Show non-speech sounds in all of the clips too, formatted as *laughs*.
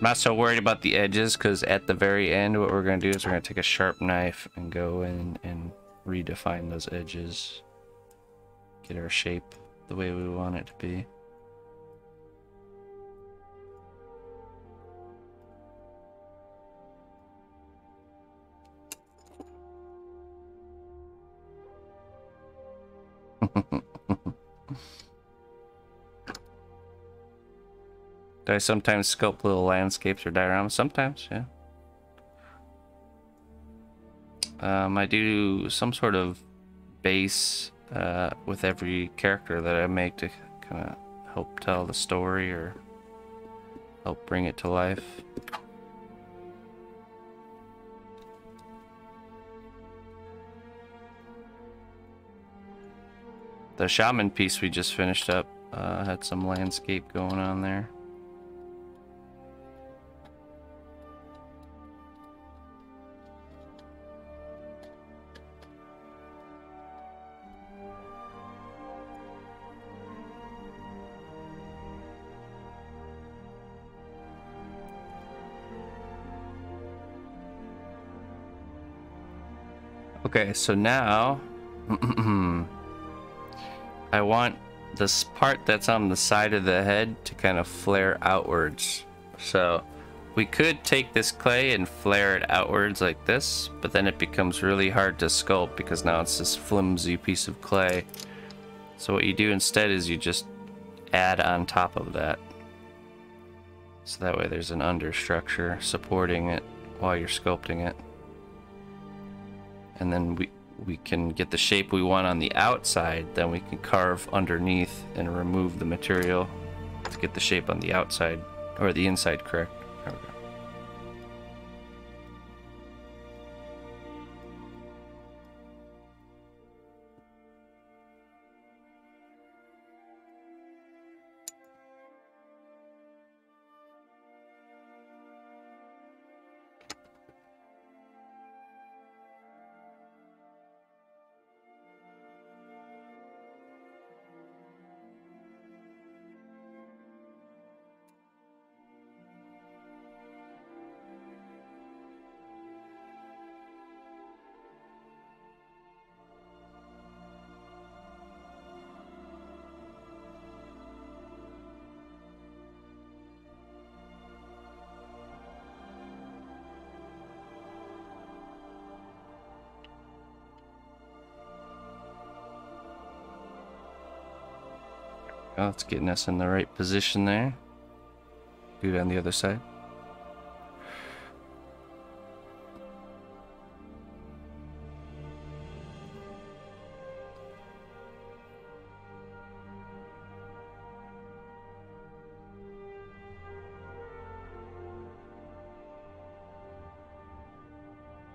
I'm not so worried about the edges because at the very end what we're going to do is we're going to take a sharp knife and go in and redefine those edges. Get our shape the way we want it to be. *laughs* Do I sometimes sculpt little landscapes or dioramas? Sometimes, yeah. Um, I do some sort of base uh, with every character that I make to kind of help tell the story or help bring it to life. The shaman piece we just finished up uh, had some landscape going on there. Okay, so now *clears throat* I want this part that's on the side of the head to kind of flare outwards. So we could take this clay and flare it outwards like this, but then it becomes really hard to sculpt because now it's this flimsy piece of clay. So what you do instead is you just add on top of that. So that way there's an understructure supporting it while you're sculpting it and then we we can get the shape we want on the outside then we can carve underneath and remove the material to get the shape on the outside or the inside correct it's getting us in the right position there. Do it on the other side.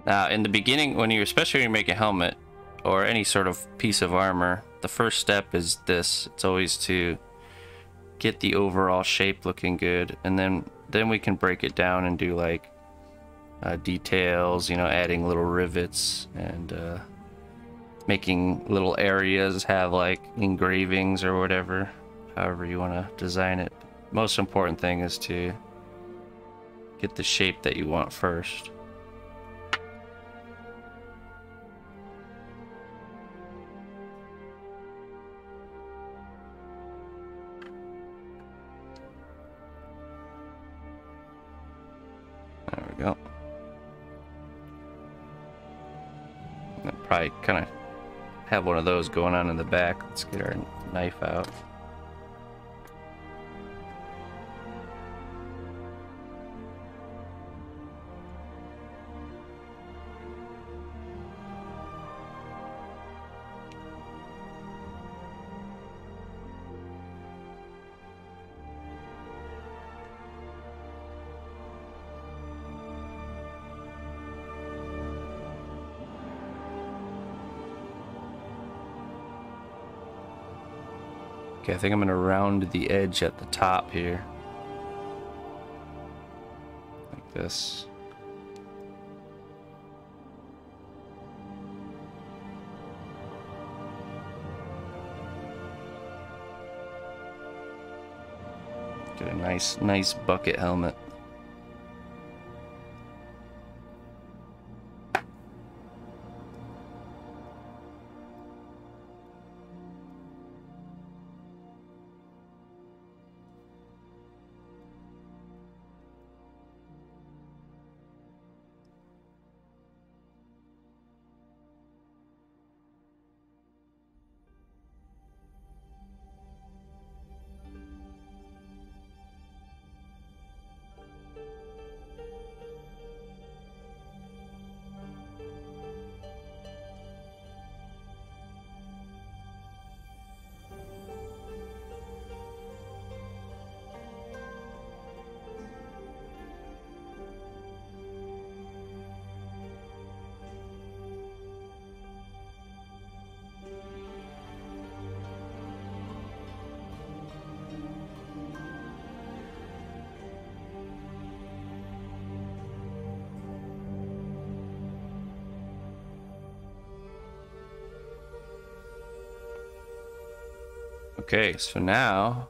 Now, in the beginning, when you, especially when you make a helmet or any sort of piece of armor, the first step is this. It's always to get the overall shape looking good, and then then we can break it down and do like uh, details. You know, adding little rivets and uh, making little areas have like engravings or whatever. However you want to design it. Most important thing is to get the shape that you want first. Probably kind of have one of those going on in the back. Let's get our knife out. I think I'm gonna round the edge at the top here. Like this. Get a nice, nice bucket helmet. Okay, so now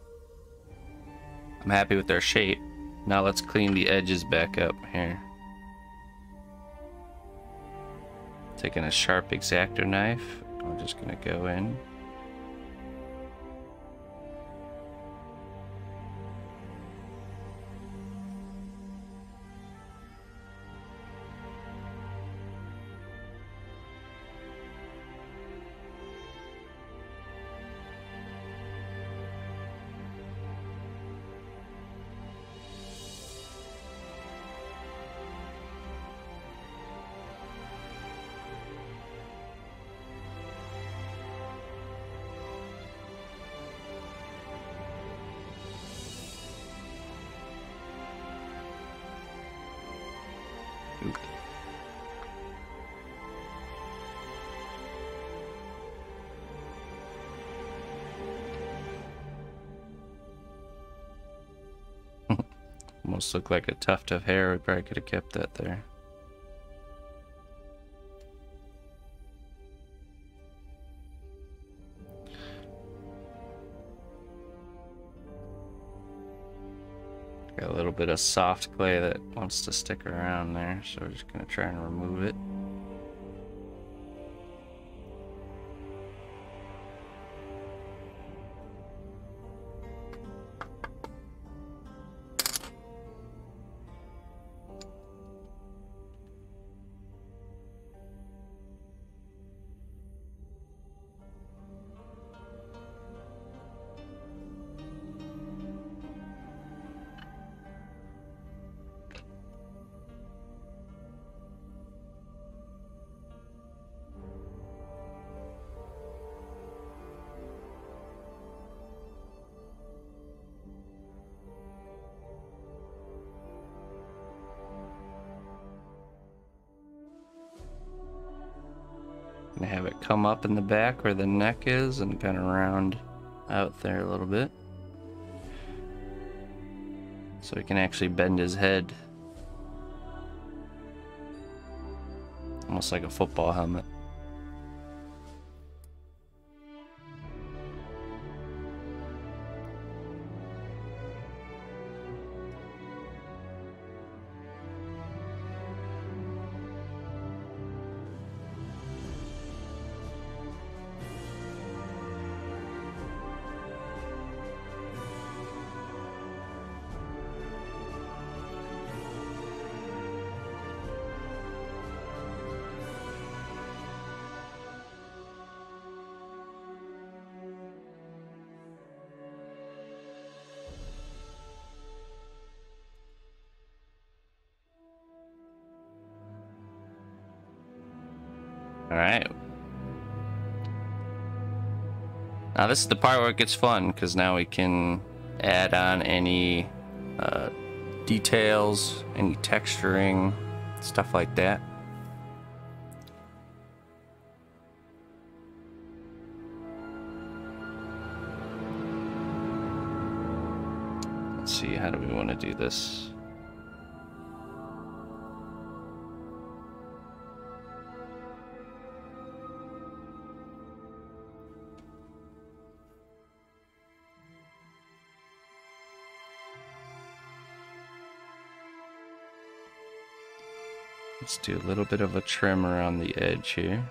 I'm happy with their shape. Now let's clean the edges back up here. Taking a sharp X-Acto knife, I'm just gonna go in. Almost looked like a tuft of hair. We probably could have kept that there. Got a little bit of soft clay that wants to stick around there, so we're just gonna try and remove it. Gonna have it come up in the back where the neck is and kind of round out there a little bit. So he can actually bend his head. Almost like a football helmet. this is the part where it gets fun because now we can add on any uh, details, any texturing, stuff like that. Let's see, how do we want to do this? Let's do a little bit of a trim around the edge here.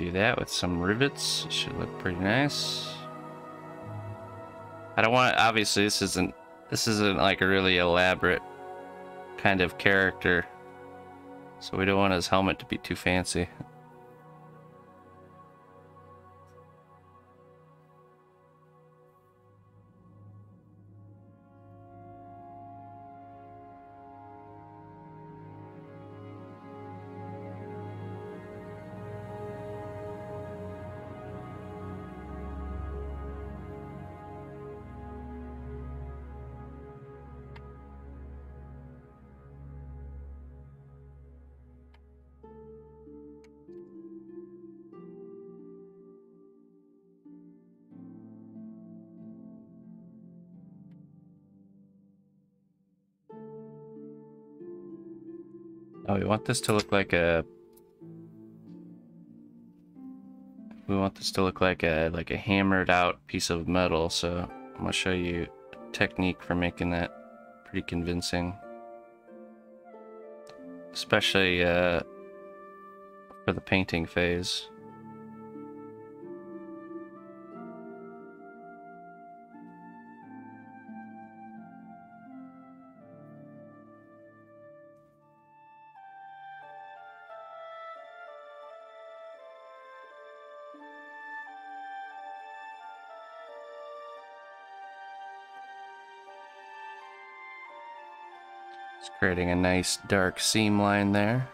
Do that with some rivets. Should look pretty nice. I don't want obviously this isn't this isn't like a really elaborate kind of character. So we don't want his helmet to be too fancy. Oh, we want this to look like a... We want this to look like a like a hammered out piece of metal, so I'm gonna show you technique for making that pretty convincing. Especially uh, for the painting phase. Creating a nice dark seam line there.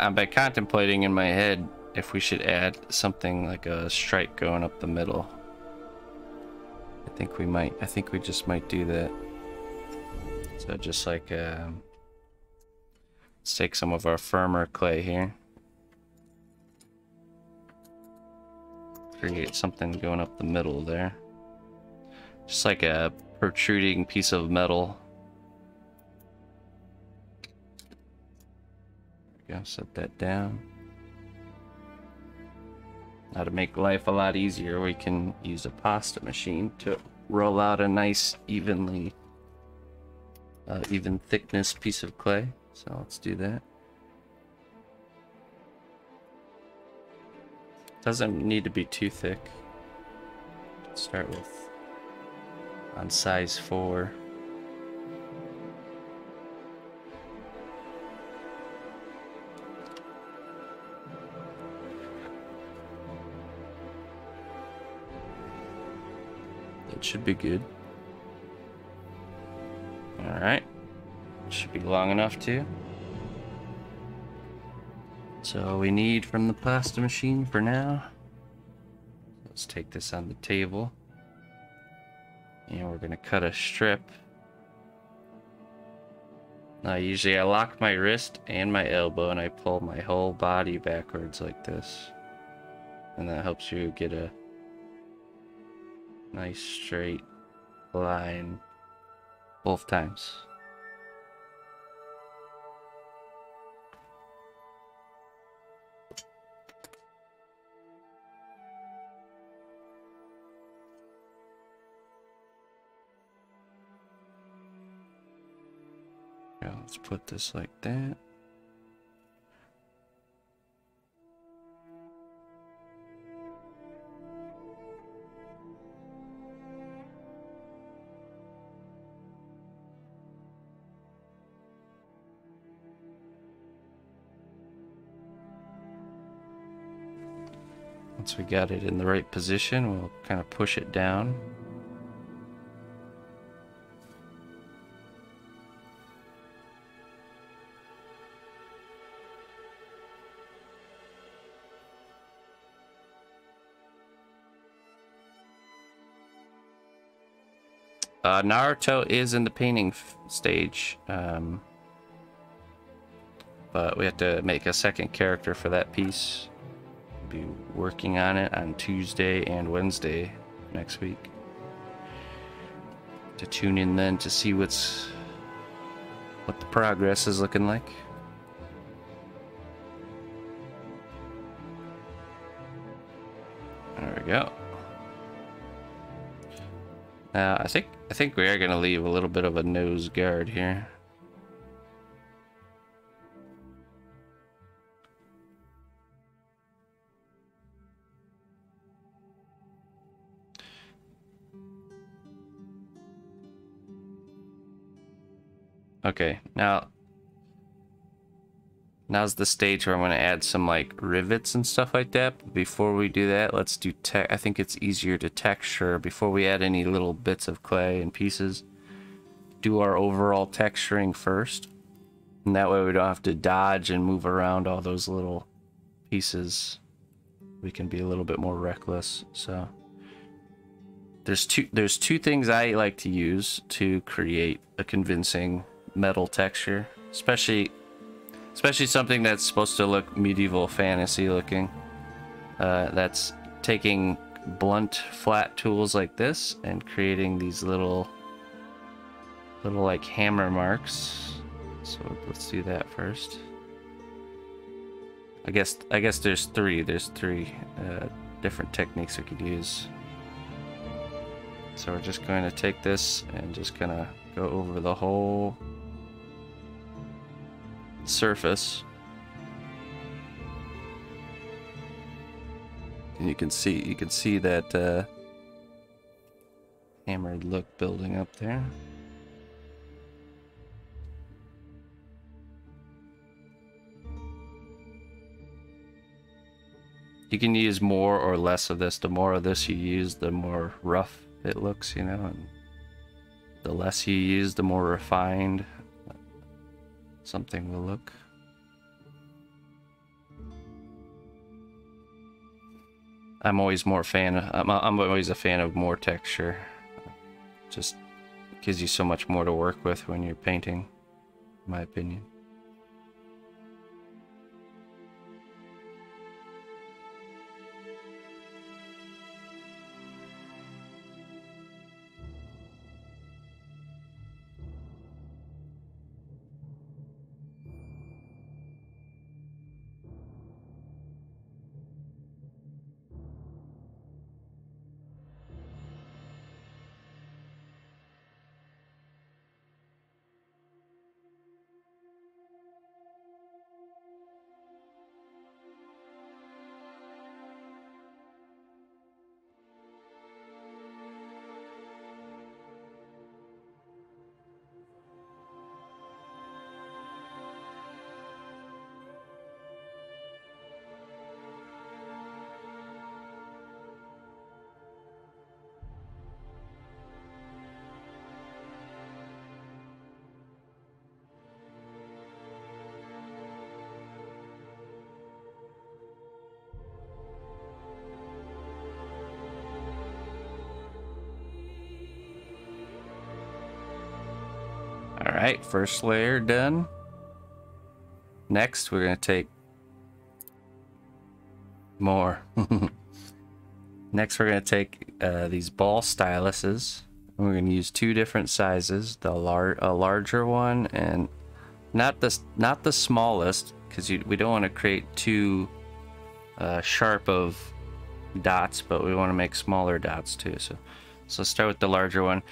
I've been contemplating in my head if we should add something like a stripe going up the middle. I think we might. I think we just might do that. So just like um, let's take some of our firmer clay here. Create something going up the middle there. Just like a protruding piece of metal. Go, set that down. Now to make life a lot easier, we can use a pasta machine to roll out a nice evenly, uh, even thickness piece of clay. So let's do that. Doesn't need to be too thick. Start with on size 4. Should be good. Alright. Should be long enough too. So we need from the pasta machine for now. Let's take this on the table. And we're gonna cut a strip. Now usually I lock my wrist and my elbow and I pull my whole body backwards like this. And that helps you get a nice straight line both times. Yeah, let's put this like that. We got it in the right position, we'll kind of push it down. Uh, Naruto is in the painting stage, um, but we have to make a second character for that piece be working on it on Tuesday and Wednesday next week. To tune in then to see what's what the progress is looking like. There we go. Now I think I think we are gonna leave a little bit of a nose guard here. Okay, now now's the stage where I'm going to add some like rivets and stuff like that. Before we do that, let's do tech. I think it's easier to texture before we add any little bits of clay and pieces. Do our overall texturing first. And that way we don't have to dodge and move around all those little pieces. We can be a little bit more reckless. So there's two there's two things I like to use to create a convincing metal texture, especially especially something that's supposed to look medieval fantasy looking. Uh, that's taking blunt flat tools like this and creating these little little like hammer marks. So let's do that first. I guess I guess there's three. There's three uh, different techniques we could use. So we're just going to take this and just gonna go over the whole surface. And you can see you can see that uh, hammered look building up there. You can use more or less of this. The more of this you use, the more rough it looks, you know, and the less you use, the more refined something will look. I'm always more fan. I'm I'm always a fan of more texture. Just gives you so much more to work with when you're painting, in my opinion. All right, first layer done. Next, we're gonna take more. *laughs* Next, we're gonna take uh, these ball styluses. We're gonna use two different sizes: the lar a larger one and not the not the smallest, because we don't want to create too uh, sharp of dots, but we want to make smaller dots too. So, so start with the larger one,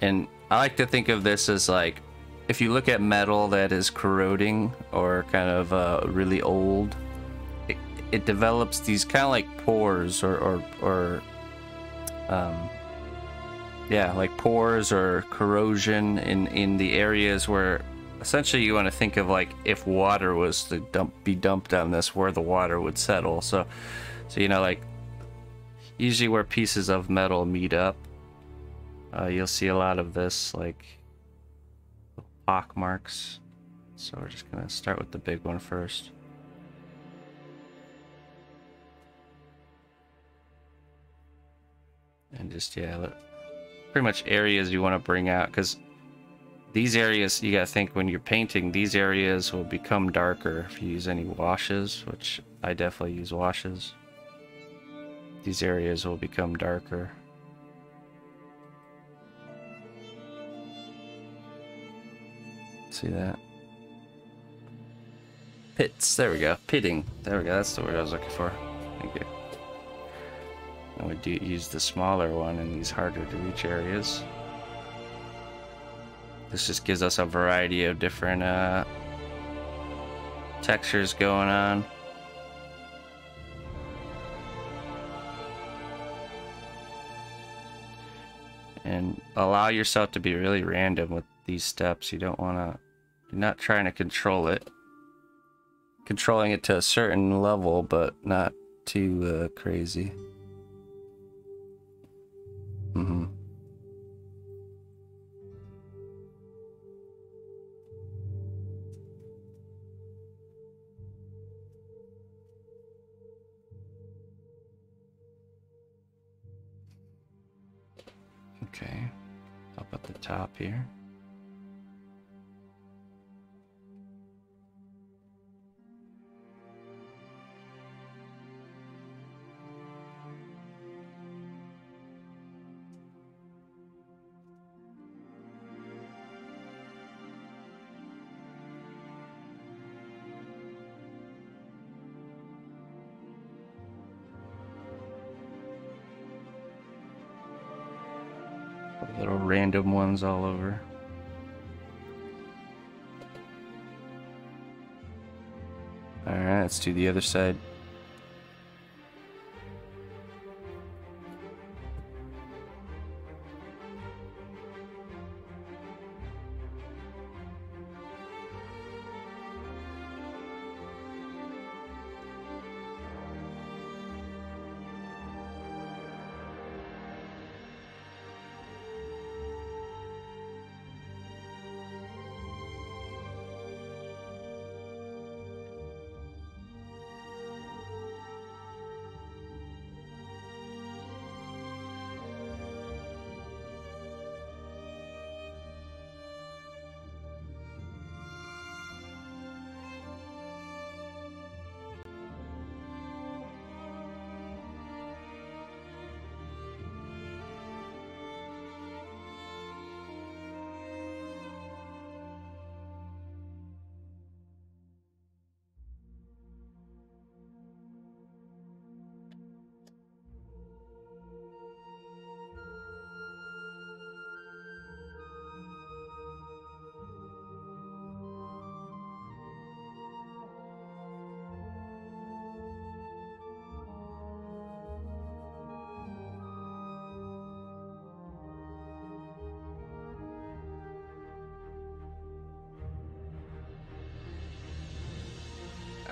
and I like to think of this as like if you look at metal that is corroding or kind of uh, really old, it, it develops these kind of like pores or, or, or um, yeah, like pores or corrosion in, in the areas where essentially you want to think of like if water was to dump, be dumped on this, where the water would settle. So, so you know, like usually where pieces of metal meet up, uh, you'll see a lot of this like pock marks. So we're just gonna start with the big one first. And just, yeah, pretty much areas you want to bring out because these areas, you gotta think when you're painting, these areas will become darker if you use any washes, which I definitely use washes. These areas will become darker. See that? Pits. There we go. Pitting. There we go. That's the word I was looking for. Thank you. And we do use the smaller one in these harder to reach areas. This just gives us a variety of different uh, textures going on. And allow yourself to be really random with these steps. You don't want to you're not trying to control it. Controlling it to a certain level, but not too uh, crazy. Mm-hmm. Okay, up at the top here. Random ones all over. Alright, let's do the other side.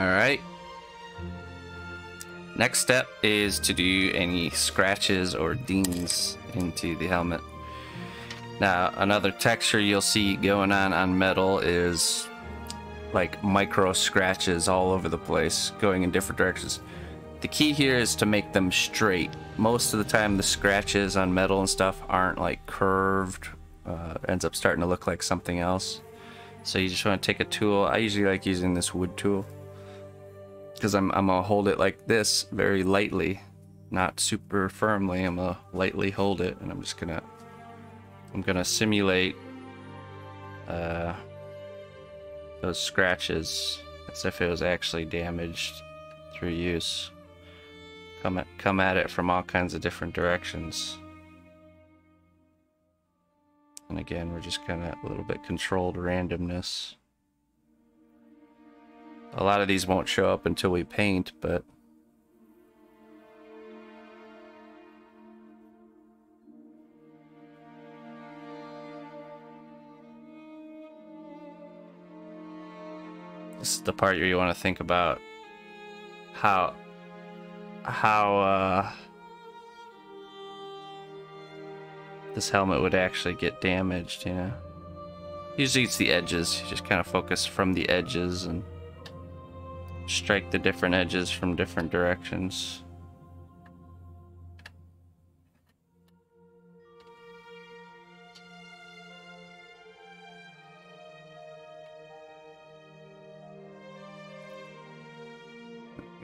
All right. Next step is to do any scratches or dings into the helmet. Now, another texture you'll see going on on metal is like micro scratches all over the place, going in different directions. The key here is to make them straight. Most of the time, the scratches on metal and stuff aren't like curved, uh, ends up starting to look like something else. So you just want to take a tool. I usually like using this wood tool because I'm, I'm gonna hold it like this very lightly, not super firmly. I'm gonna lightly hold it and I'm just gonna, I'm gonna simulate uh, those scratches as if it was actually damaged through use. Come at, come at it from all kinds of different directions. And again, we're just kind of a little bit controlled randomness. A lot of these won't show up until we paint, but This is the part where you want to think about how how uh this helmet would actually get damaged, you know. Usually it's the edges. You just kind of focus from the edges and strike the different edges from different directions.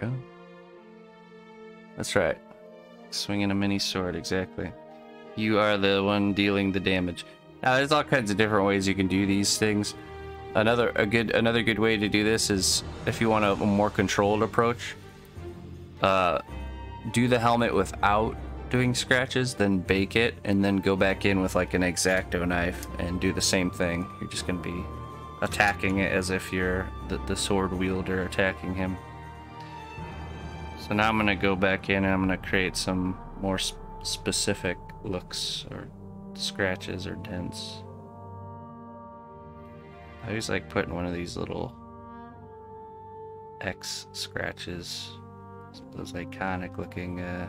Go. That's right. Swinging a mini sword, exactly. You are the one dealing the damage. Now, there's all kinds of different ways you can do these things. Another a good another good way to do this is if you want a, more controlled approach. Uh, do the helmet without doing scratches, then bake it, and then go back in with like an X-Acto knife and do the same thing. You're just gonna be attacking it as if you're the, the sword wielder attacking him. So now I'm gonna go back in and I'm gonna create some more sp specific looks or scratches or dents. I always like putting one of these little X scratches, those iconic looking, uh,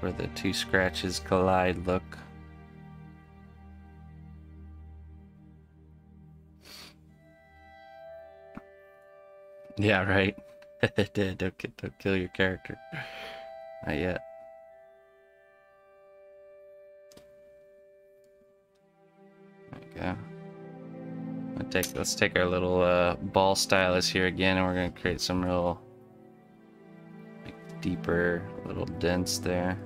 where the two scratches collide look. Yeah, right. *laughs* don't, don't kill your character. Not yet. Go. Let's take, let's take our little uh, ball stylus here again and we're going to create some real like, deeper little dents there.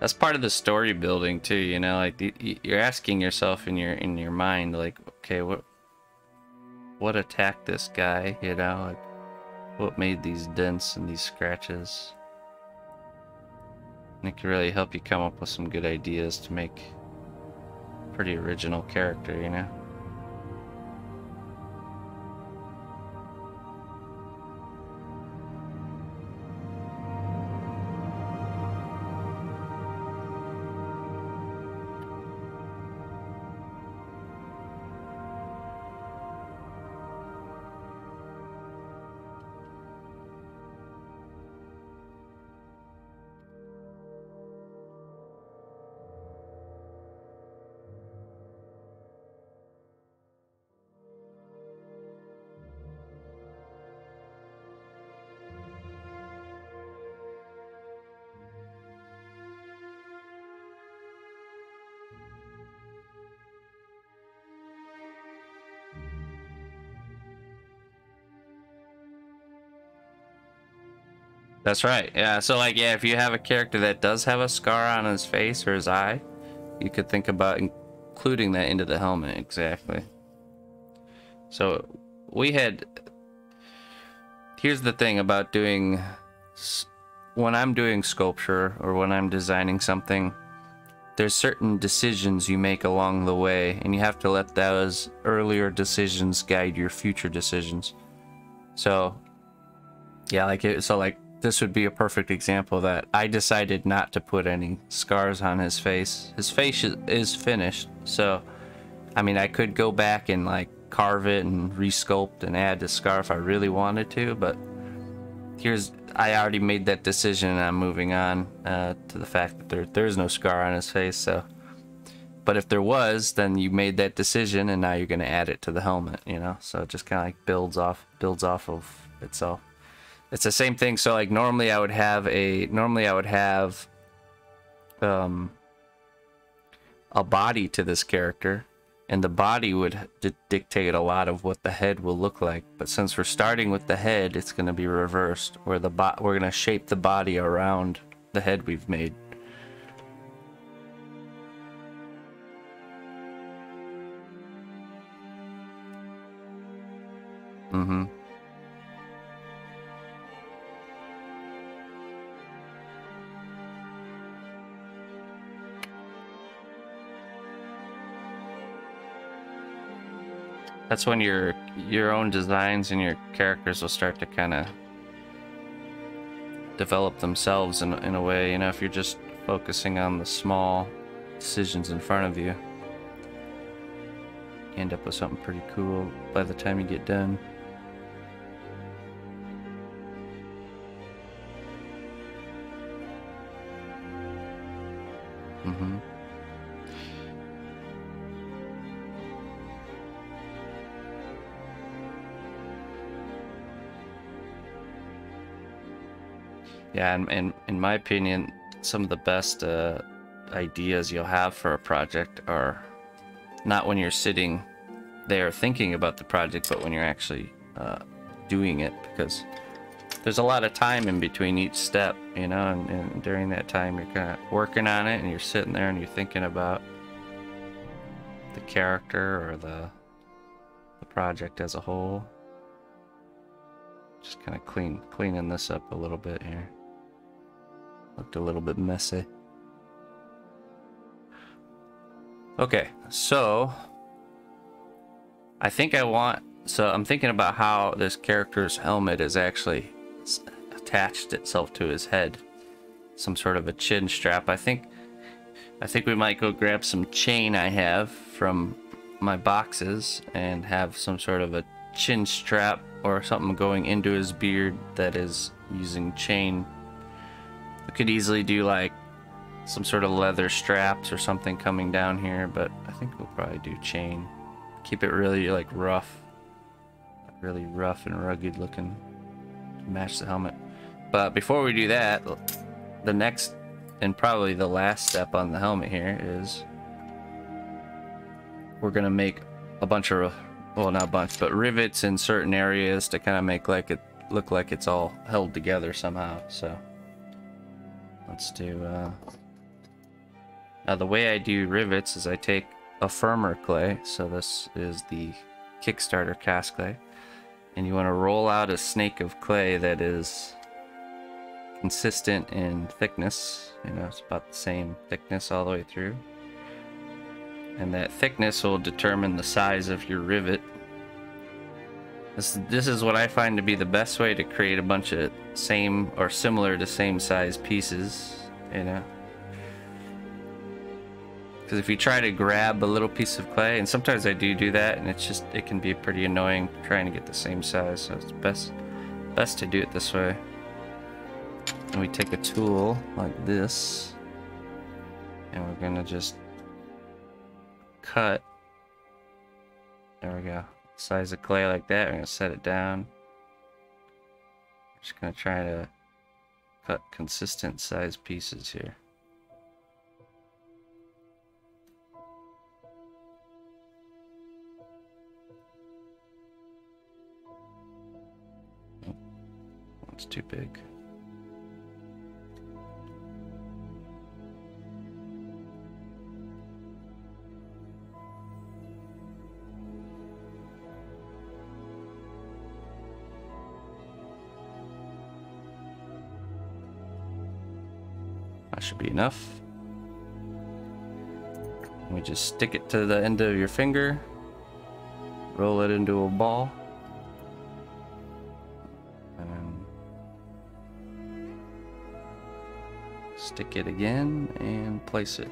That's part of the story building too you know like you're asking yourself in your in your mind like okay what what attacked this guy you know like what made these dents and these scratches? And it can really help you come up with some good ideas to make pretty original character you know That's right. Yeah. So like, yeah, if you have a character that does have a scar on his face or his eye, you could think about including that into the helmet. Exactly. So we had. Here's the thing about doing. When I'm doing sculpture or when I'm designing something, there's certain decisions you make along the way, and you have to let those earlier decisions guide your future decisions. So, yeah, like it, so like this would be a perfect example that I decided not to put any scars on his face. His face is finished, so I mean, I could go back and like carve it and resculpt and add the scar if I really wanted to, but here's I already made that decision and I'm moving on uh, to the fact that there there's no scar on his face. So, but if there was, then you made that decision and now you're gonna add it to the helmet. You know, so it just kind of like builds off builds off of itself. It's the same thing. So like normally I would have a normally I would have um a body to this character and the body would dictate a lot of what the head will look like. But since we're starting with the head, it's going to be reversed, where the bo- we're going to shape the body around the head we've made. Mm-hmm. That's when your your own designs and your characters will start to kind of develop themselves in, in a way, you know, if you're just focusing on the small decisions in front of you. You end up with something pretty cool by the time you get done. Yeah, and, and in my opinion, some of the best uh, ideas you'll have for a project are not when you're sitting there thinking about the project, but when you're actually uh, doing it, because there's a lot of time in between each step, you know, and, and during that time you're kind of working on it and you're sitting there and you're thinking about the character or the the project as a whole. Just kind of clean cleaning this up a little bit here. Looked a little bit messy. Okay, so I think I want, so I'm thinking about how this character's helmet is actually attached itself to his head. Some sort of a chin strap. I think, I think we might go grab some chain I have from my boxes and have some sort of a chin strap or something going into his beard that is using chain we could easily do like some sort of leather straps or something coming down here, but I think we'll probably do chain. Keep it really like rough. Really rough and rugged looking to match the helmet. But before we do that, the next and probably the last step on the helmet here is we're gonna make a bunch of well not a bunch but rivets in certain areas to kind of make like it look like it's all held together somehow so Let's do, uh... Now the way I do rivets is I take a firmer clay, so this is the Kickstarter cast clay, and you want to roll out a snake of clay that is consistent in thickness, you know, it's about the same thickness all the way through. And that thickness will determine the size of your rivet this, this is what I find to be the best way to create a bunch of same or similar to same size pieces, you know. Because if you try to grab a little piece of clay, and sometimes I do do that, and it's just, it can be pretty annoying trying to get the same size, so it's best, best to do it this way. And we take a tool like this, and we're gonna just cut. There we go size of clay like that. I'm going to set it down. Just going to try to cut consistent size pieces here. It's too big. That should be enough. We just stick it to the end of your finger, roll it into a ball, and stick it again and place it.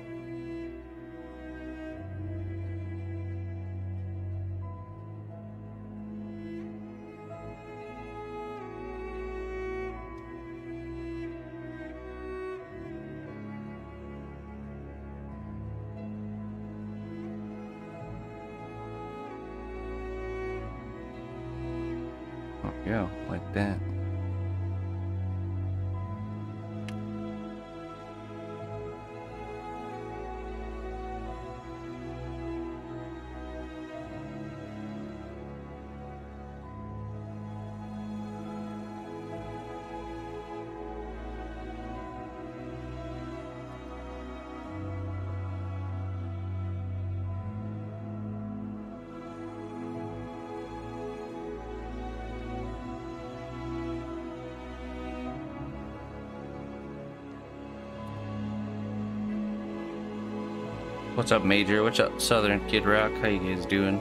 What's up, Major? What's up, Southern Kid Rock? How you guys doing?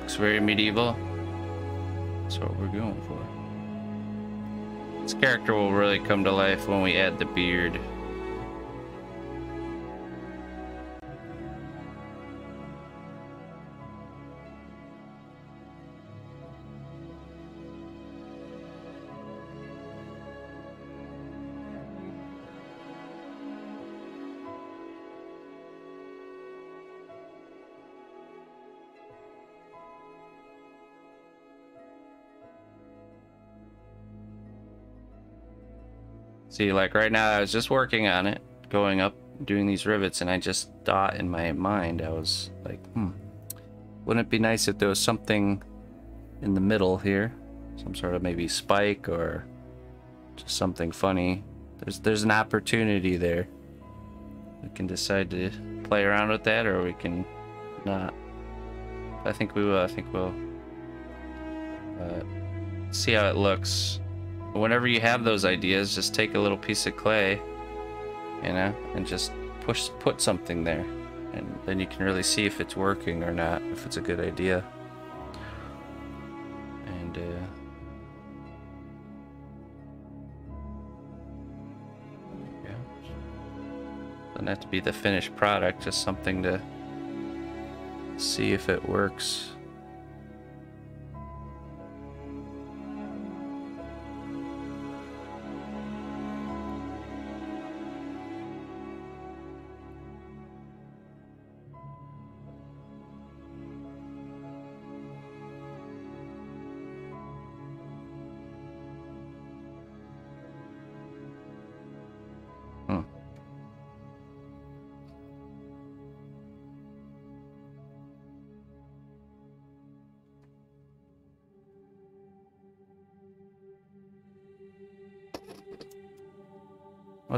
Looks very medieval. That's what we're going for. This character will really come to life when we add the beard. See, like right now, I was just working on it, going up, doing these rivets, and I just thought in my mind, I was like, hmm, wouldn't it be nice if there was something in the middle here? Some sort of maybe spike or just something funny. There's, there's an opportunity there. We can decide to play around with that or we can not. I think we will. I think we'll uh, see how it looks whenever you have those ideas, just take a little piece of clay, you know, and just push put something there. And then you can really see if it's working or not, if it's a good idea. And uh yeah. Doesn't have to be the finished product, just something to see if it works.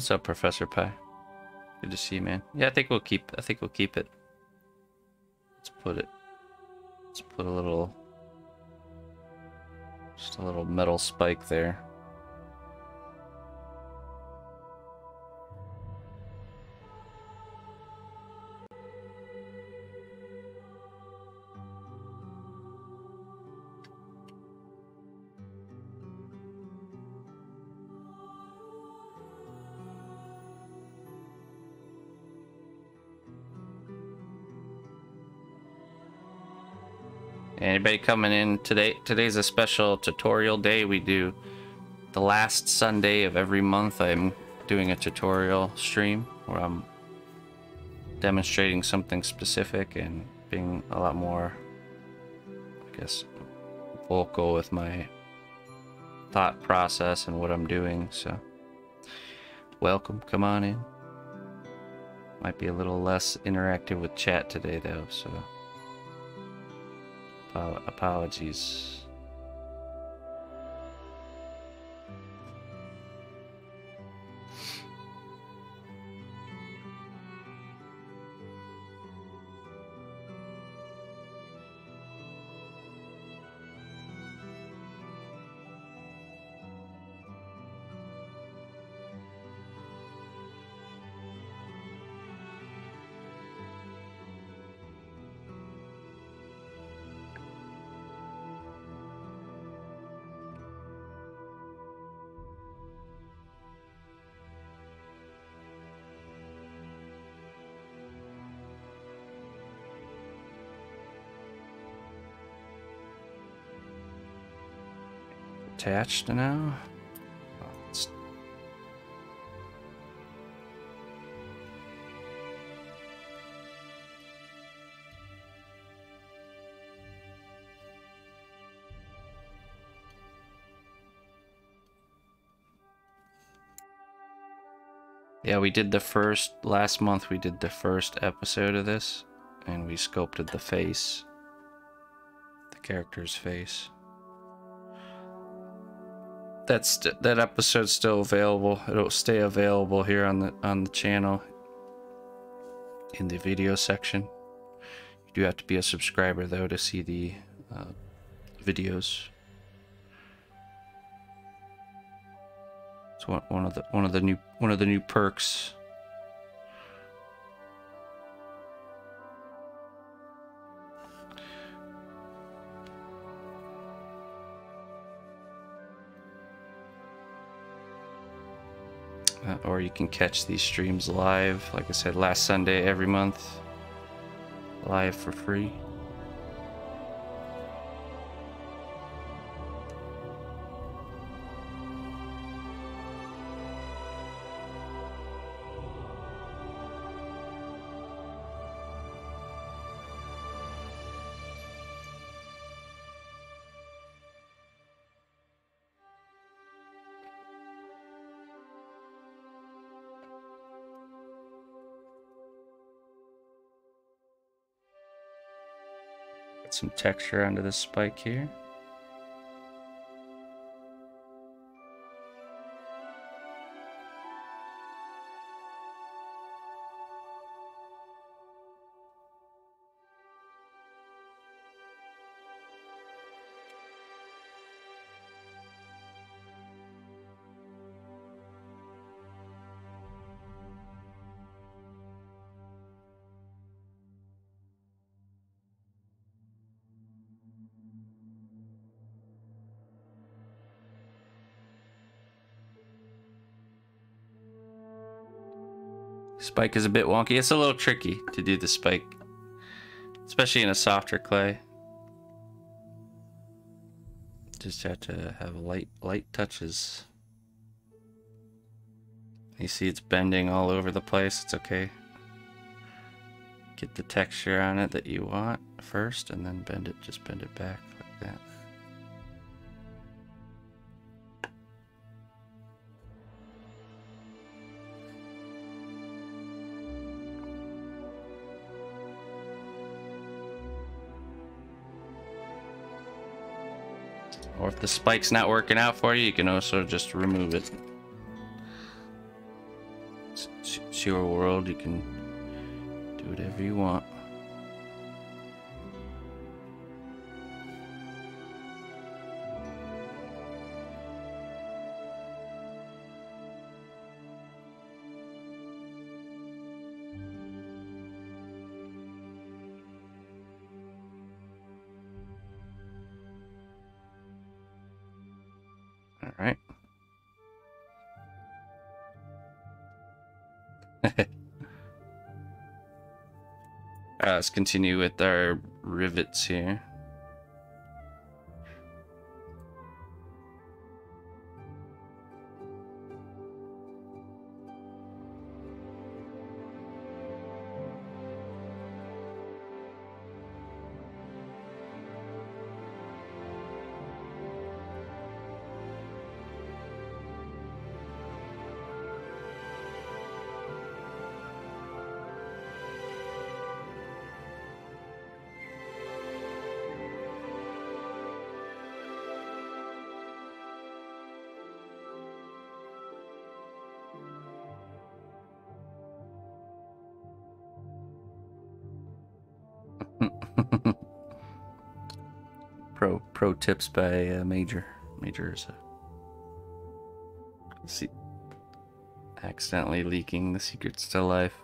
What's up, Professor Pi? Good to see you, man. Yeah, I think we'll keep. I think we'll keep it. Let's put it. Let's put a little, just a little metal spike there. Anybody coming in today? Today's a special tutorial day. We do the last Sunday of every month. I'm doing a tutorial stream where I'm demonstrating something specific and being a lot more, I guess, vocal with my thought process and what I'm doing. So, welcome. Come on in. Might be a little less interactive with chat today, though. So. Uh, apologies. Attached now. Yeah, we did the first, last month we did the first episode of this, and we sculpted the face, the character's face. That's that episode's still available. It'll stay available here on the on the channel in the video section. You do have to be a subscriber though to see the uh, videos. It's one, one of the one of the new one of the new perks. Uh, or you can catch these streams live, like I said, last Sunday every month, live for free. Texture under this spike here. Spike is a bit wonky. It's a little tricky to do the spike, especially in a softer clay. Just have to have light, light touches. You see it's bending all over the place. It's okay. Get the texture on it that you want first and then bend it, just bend it back like that. If the spike's not working out for you, you can also just remove it. It's, it's your world, you can do whatever you want. Let's continue with our rivets here. Tips by uh, Major. Major is a, see, accidentally leaking the secrets to life.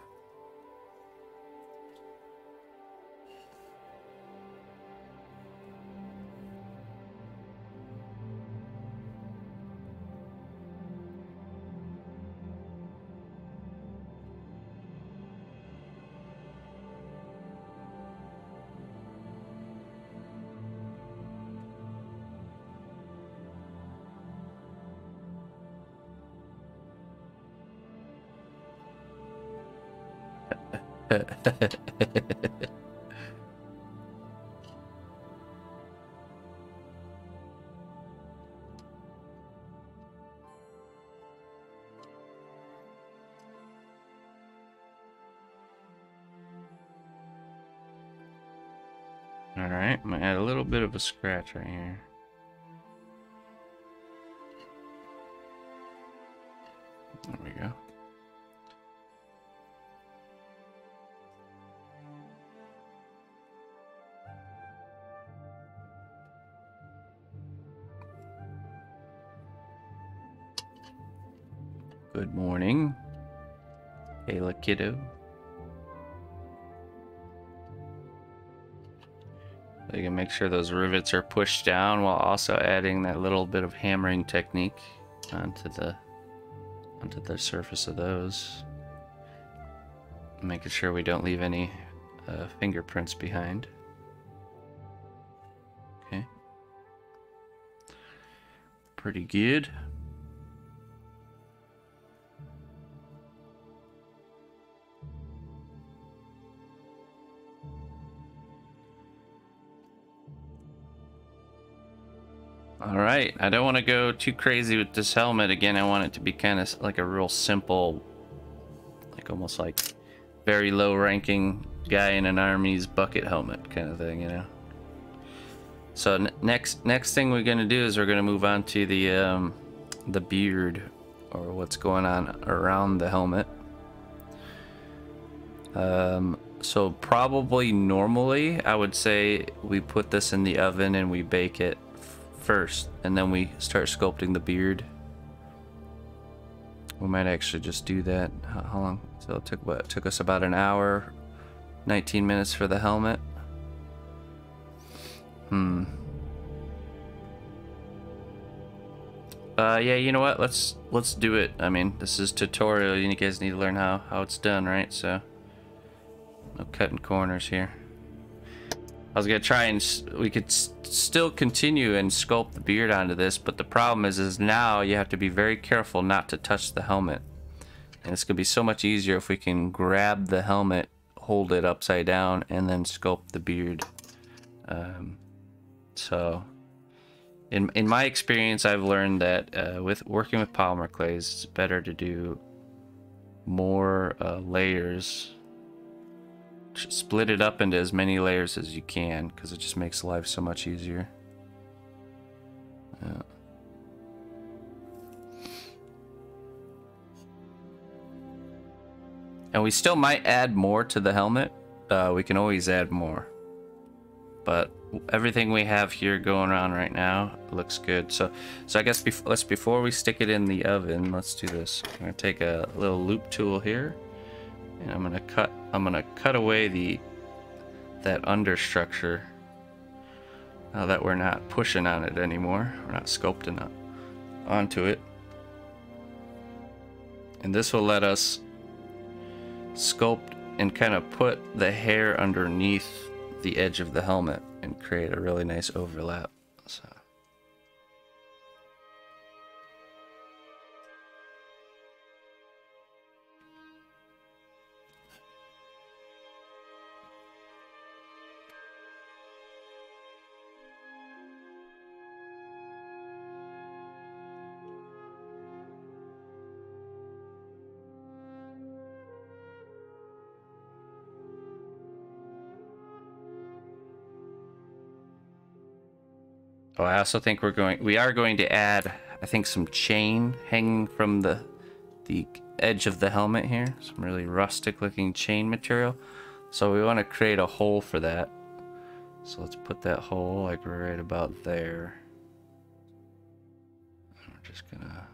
Alright, I'm gonna add a little bit of a scratch right here. There we go. Good morning, Ayla Kiddo. You can make sure those rivets are pushed down while also adding that little bit of hammering technique onto the onto the surface of those. Making sure we don't leave any uh, fingerprints behind. Okay. Pretty good. I don't want to go too crazy with this helmet. Again, I want it to be kind of like a real simple, like almost like very low ranking guy in an army's bucket helmet kind of thing, you know? So next next thing we're gonna do is we're gonna move on to the um, the beard or what's going on around the helmet. Um, so probably normally I would say we put this in the oven and we bake it first, and then we start sculpting the beard. We might actually just do that. How, how long? So it took what? It took us about an hour, 19 minutes for the helmet. Hmm. Uh, yeah, you know what? Let's let's do it. I mean, this is tutorial. You guys need to learn how how it's done, right? So, no cutting corners here. I was gonna try and we could still continue and sculpt the beard onto this, but the problem is, is now you have to be very careful not to touch the helmet. And it's gonna be so much easier if we can grab the helmet, hold it upside down, and then sculpt the beard. Um, so, in in my experience, I've learned that uh, with working with polymer clays, it's better to do more uh, layers split it up into as many layers as you can because it just makes life so much easier. Yeah. And we still might add more to the helmet. Uh, we can always add more. But everything we have here going on right now looks good. So, so I guess bef let's before we stick it in the oven, let's do this. I'm gonna take a little loop tool here, and I'm gonna cut I'm gonna cut away the that understructure now that we're not pushing on it anymore. We're not sculpting it onto it. And this will let us sculpt and kind of put the hair underneath the edge of the helmet and create a really nice overlap. Oh, I also think we're going, we are going to add, I think, some chain hanging from the, the edge of the helmet here. Some really rustic looking chain material. So we want to create a hole for that. So let's put that hole like right about there. And we're just gonna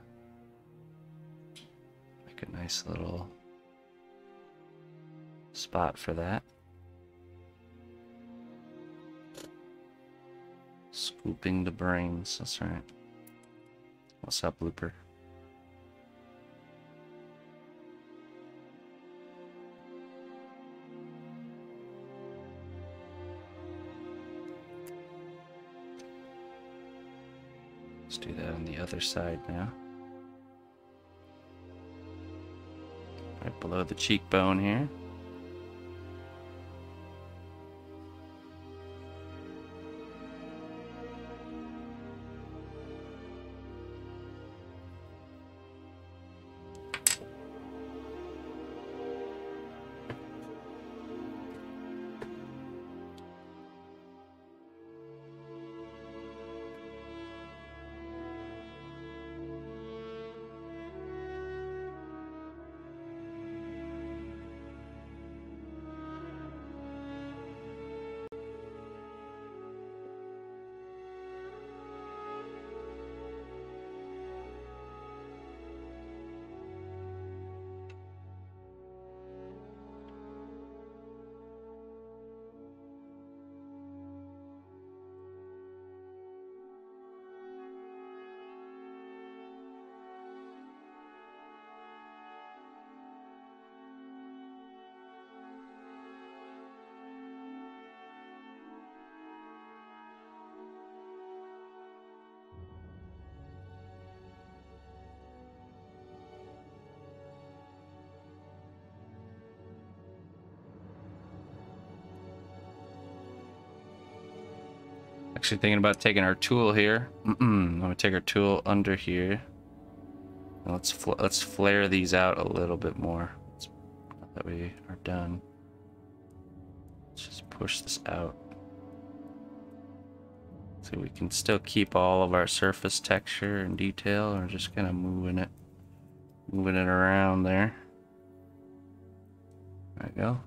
make a nice little spot for that. Scooping the brains, that's right. What's up, Looper? Let's do that on the other side now. Right below the cheekbone here. Actually thinking about taking our tool here. Mm -mm. I'm gonna take our tool under here. let's fl let's flare these out a little bit more. Let's, that we are done. Let's just push this out. So we can still keep all of our surface texture and detail. We're just kind of moving it, moving it around there. There we go.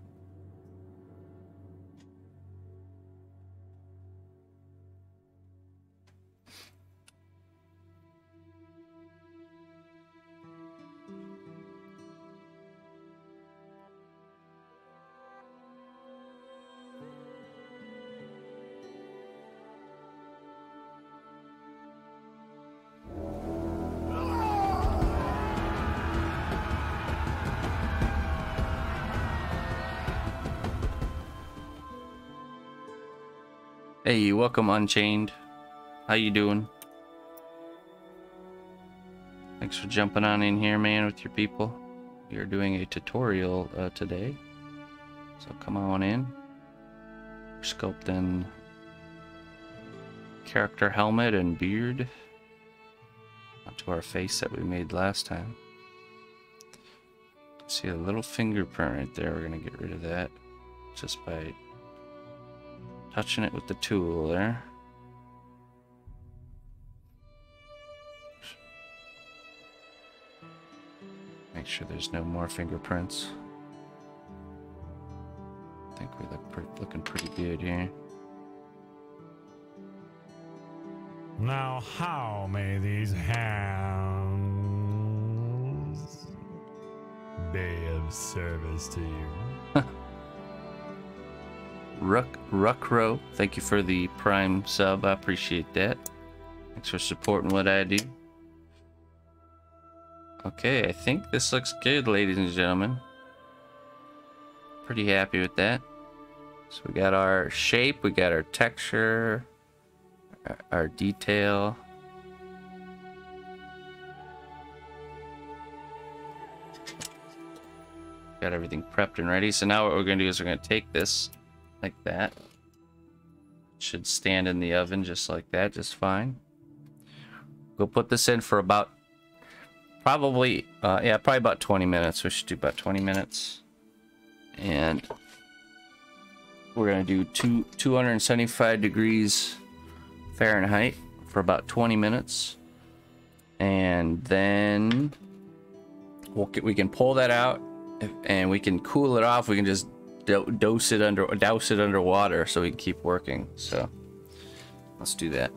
Hey, welcome Unchained. How you doing? Thanks for jumping on in here, man, with your people. You're doing a tutorial uh, today. So come on in. Sculpting character helmet and beard onto our face that we made last time. See a little fingerprint right there. We're going to get rid of that just by Touching it with the tool there. Make sure there's no more fingerprints. I think we look pretty, looking pretty good here. Now how may these hands be of service to you? Ruck Ruckro, thank you for the prime sub. I appreciate that. Thanks for supporting what I do. Okay, I think this looks good, ladies and gentlemen. Pretty happy with that. So we got our shape, we got our texture, our detail. Got everything prepped and ready. So now what we're going to do is we're going to take this like that. Should stand in the oven just like that, just fine. We'll put this in for about, probably, uh, yeah, probably about 20 minutes. We should do about 20 minutes. And we're to do two, 275 degrees Fahrenheit for about 20 minutes. And then we'll get, we can pull that out and we can cool it off. We can just dose it under douse it underwater so we can keep working. So let's do that.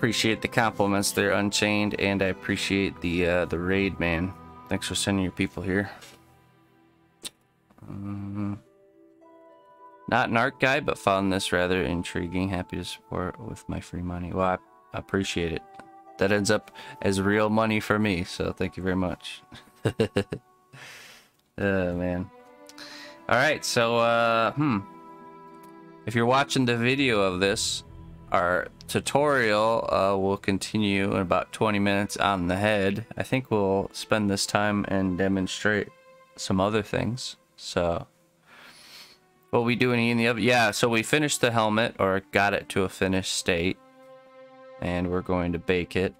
Appreciate the compliments there, Unchained, and I appreciate the uh, the raid, man. Thanks for sending your people here. Um, not an art guy, but found this rather intriguing. Happy to support with my free money. Well, I, appreciate it. That ends up as real money for me, so thank you very much. *laughs* oh, man. All right, so, uh, hmm. If you're watching the video of this, our tutorial uh, will continue in about 20 minutes on the head. I think we'll spend this time and demonstrate some other things. So, what we do in the other? Yeah, so we finished the helmet or got it to a finished state, and we're going to bake it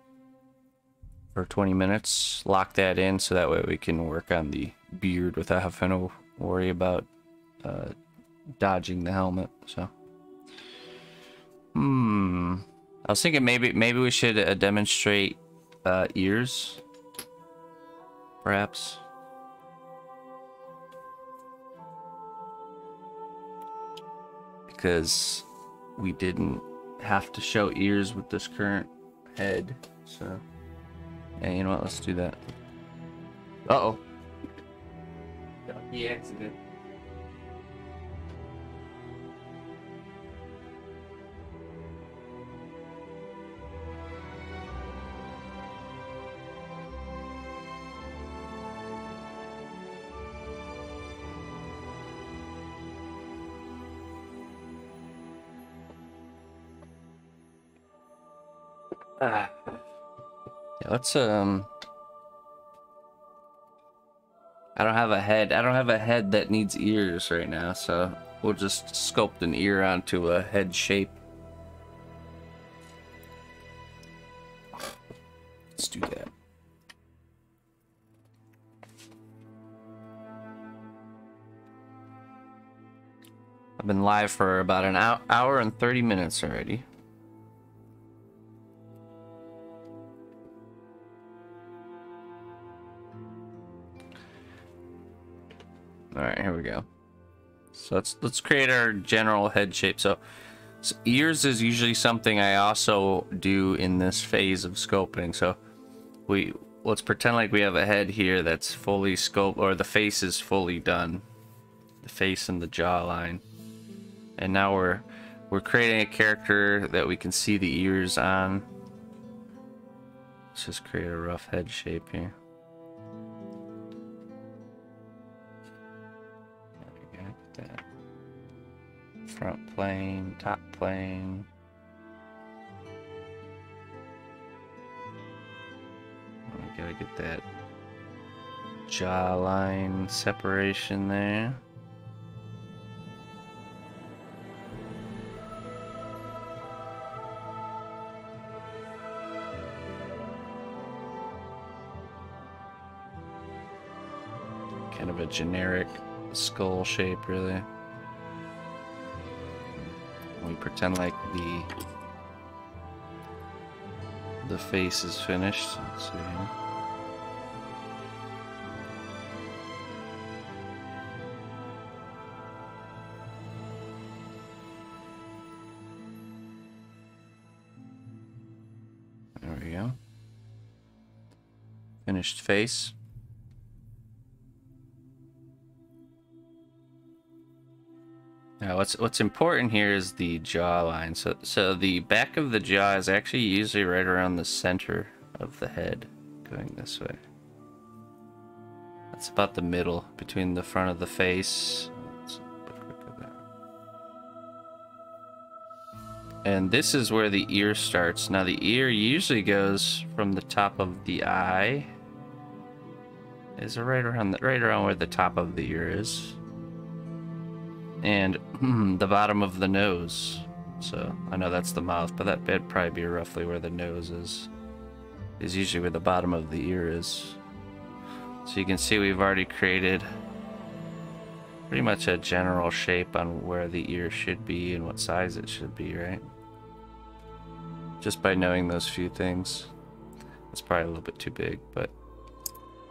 for 20 minutes. Lock that in so that way we can work on the beard without having to worry about uh, dodging the helmet. So. Hmm. I was thinking maybe maybe we should uh, demonstrate uh, ears, perhaps. Because we didn't have to show ears with this current head, so. Yeah, you know what? Let's do that. Uh oh. He exited. Let's um I don't have a head. I don't have a head that needs ears right now, so we'll just sculpt an ear onto a head shape. Let's do that. I've been live for about an hour and 30 minutes already. All right, here we go. So let's let's create our general head shape. So, so, ears is usually something I also do in this phase of sculpting. So we let's pretend like we have a head here that's fully sculpt or the face is fully done. The face and the jawline. And now we're we're creating a character that we can see the ears on. Let's just create a rough head shape here. Front plane, top plane. Gotta get that jawline separation there. Kind of a generic skull shape, really pretend like the the face is finished. Let's see. There we go. Finished face. What's what's important here is the jawline. So, so the back of the jaw is actually usually right around the center of the head, going this way. That's about the middle between the front of the face. And this is where the ear starts. Now, the ear usually goes from the top of the eye. Is it right around the, right around where the top of the ear is? And hmm, the bottom of the nose. So I know that's the mouth, but that would probably be roughly where the nose is. Is usually where the bottom of the ear is. So you can see we've already created pretty much a general shape on where the ear should be and what size it should be, right? Just by knowing those few things. It's probably a little bit too big, but...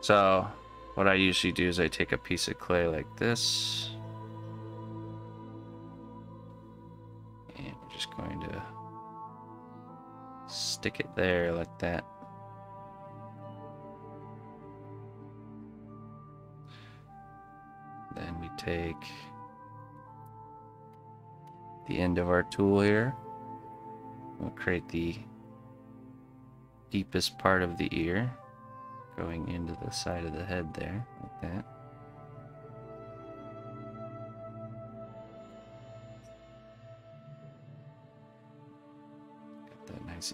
So, what I usually do is I take a piece of clay like this just going to stick it there like that. Then we take the end of our tool here. We'll create the deepest part of the ear going into the side of the head there, like that.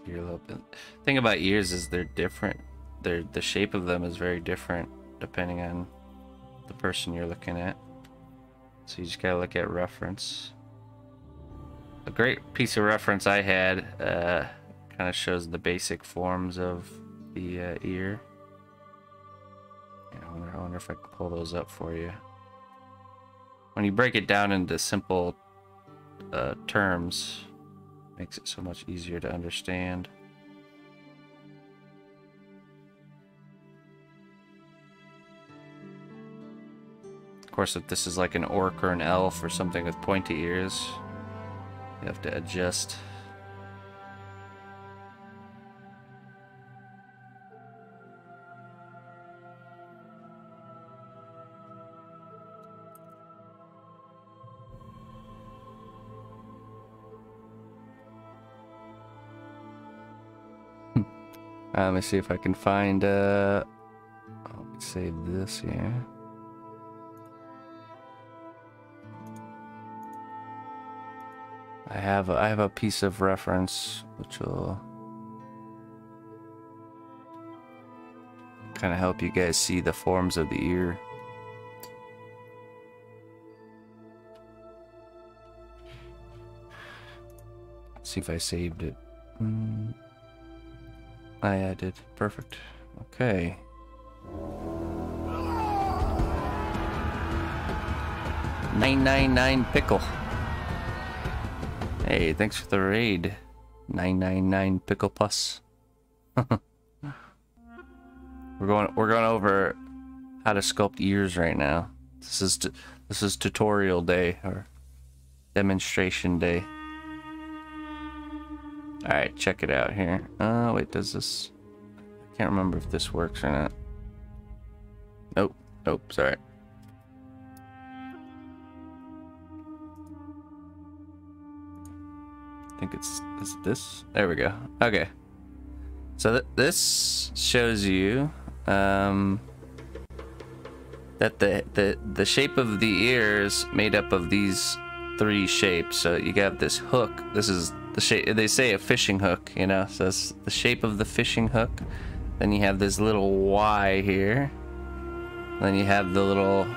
Earlobe. Thing about ears is they're different. They're the shape of them is very different depending on the person you're looking at. So you just gotta look at reference. A great piece of reference I had uh, kind of shows the basic forms of the uh, ear. Yeah, I, wonder, I wonder if I can pull those up for you. When you break it down into simple uh, terms, Makes it so much easier to understand. Of course, if this is like an orc or an elf or something with pointy ears, you have to adjust Uh, let me see if I can find, uh, oh, let me save this here. I have a, I have a piece of reference which will kind of help you guys see the forms of the ear. see if I saved it. Mm. I did. Perfect. Okay. Nine nine nine pickle. Hey, thanks for the raid. Nine nine nine pickle plus. *laughs* we're going. We're going over how to sculpt ears right now. This is this is tutorial day or demonstration day. Alright, check it out here. Uh, wait, does this... I can't remember if this works or not. Nope. Nope, sorry. I think it's... Is it this? There we go. Okay. So th this shows you um, that the, the, the shape of the ears made up of these three shapes. So you have this hook. This is the shape they say a fishing hook you know? So it's the shape of the fishing hook. Then you have this little y here. Then you have the little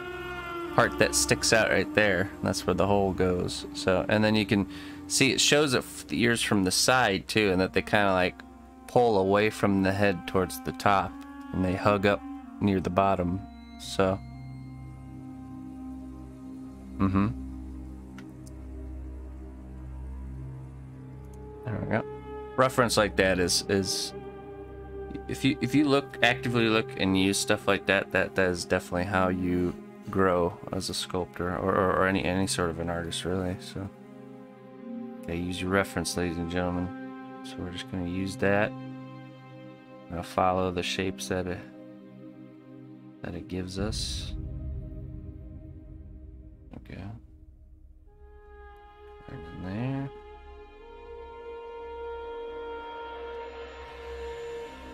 part that sticks out right there. That's where the hole goes. So and then you can see it shows it the ears from the side too and that they kind of like pull away from the head towards the top and they hug up near the bottom. So. Mm-hmm There we go. Reference like that is is if you if you look actively look and use stuff like that, that that is definitely how you grow as a sculptor or, or, or any any sort of an artist really. So okay, use your reference, ladies and gentlemen. So we're just gonna use that. I'm gonna follow the shapes that it that it gives us. Okay. Right in there.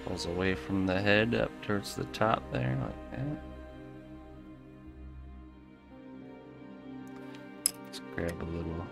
Pulls away from the head up towards the top there, like that. Let's grab a little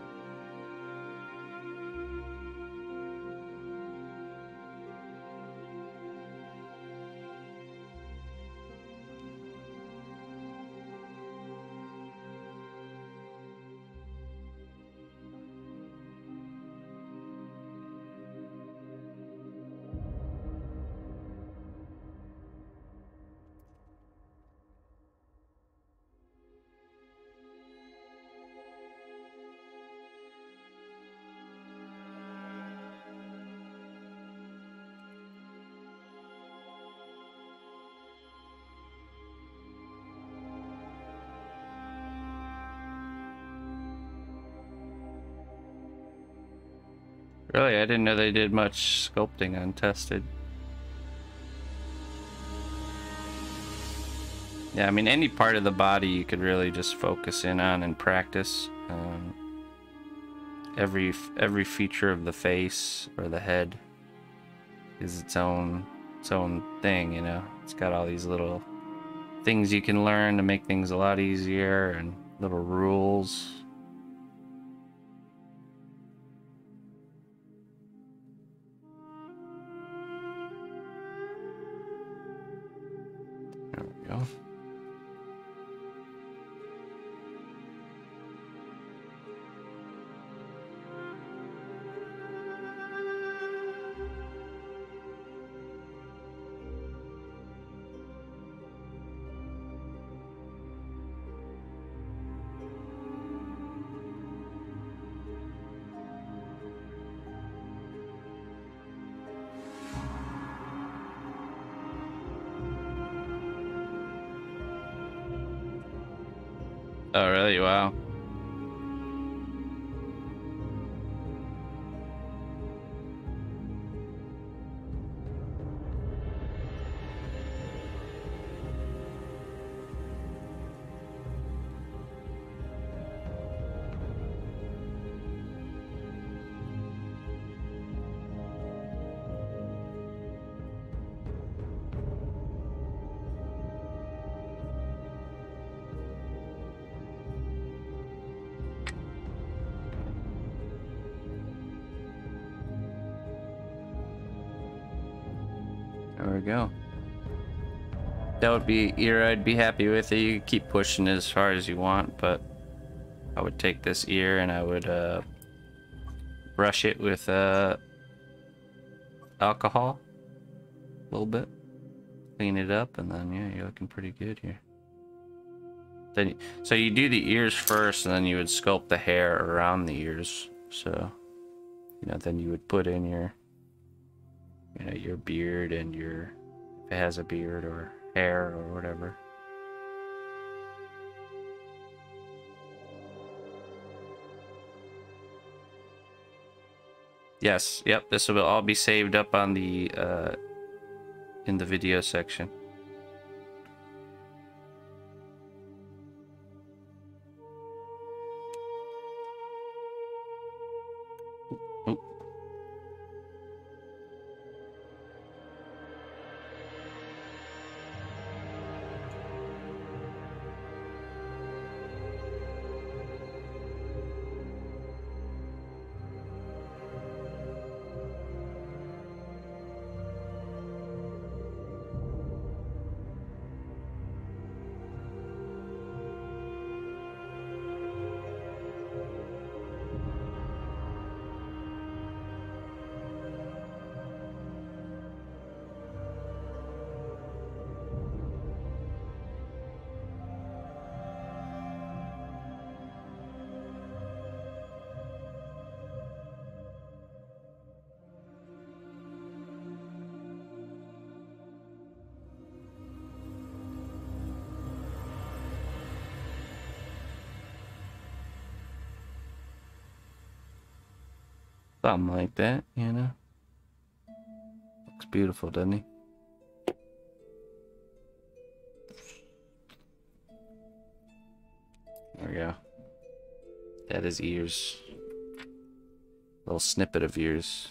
Really, I didn't know they did much sculpting on Tested. Yeah, I mean, any part of the body you could really just focus in on and practice. Um, every every feature of the face or the head is its own its own thing, you know. It's got all these little things you can learn to make things a lot easier and little rules. That would be ear I'd be happy with it. You keep pushing as far as you want, but I would take this ear and I would uh, brush it with uh, alcohol a little bit. Clean it up and then yeah, you're looking pretty good here. Then, so you do the ears first and then you would sculpt the hair around the ears. So, you know, then you would put in your you know, your beard and your, if it has a beard or hair or whatever. Yes, yep, this will all be saved up on the, uh, in the video section. Something like that, you know? Looks beautiful, doesn't he? There we go. That is ears. Little snippet of ears.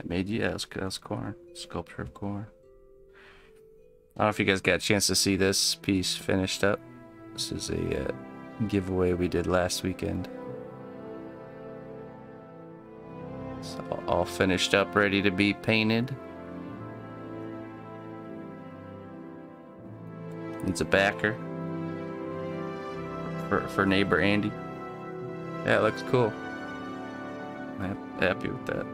I made you, ask that's corn. Sculpture of corn. I don't know if you guys got a chance to see this piece finished up. This is a uh, giveaway we did last weekend. It's all finished up, ready to be painted. Needs a backer for, for neighbor Andy. Yeah, it looks cool. I'm happy with that.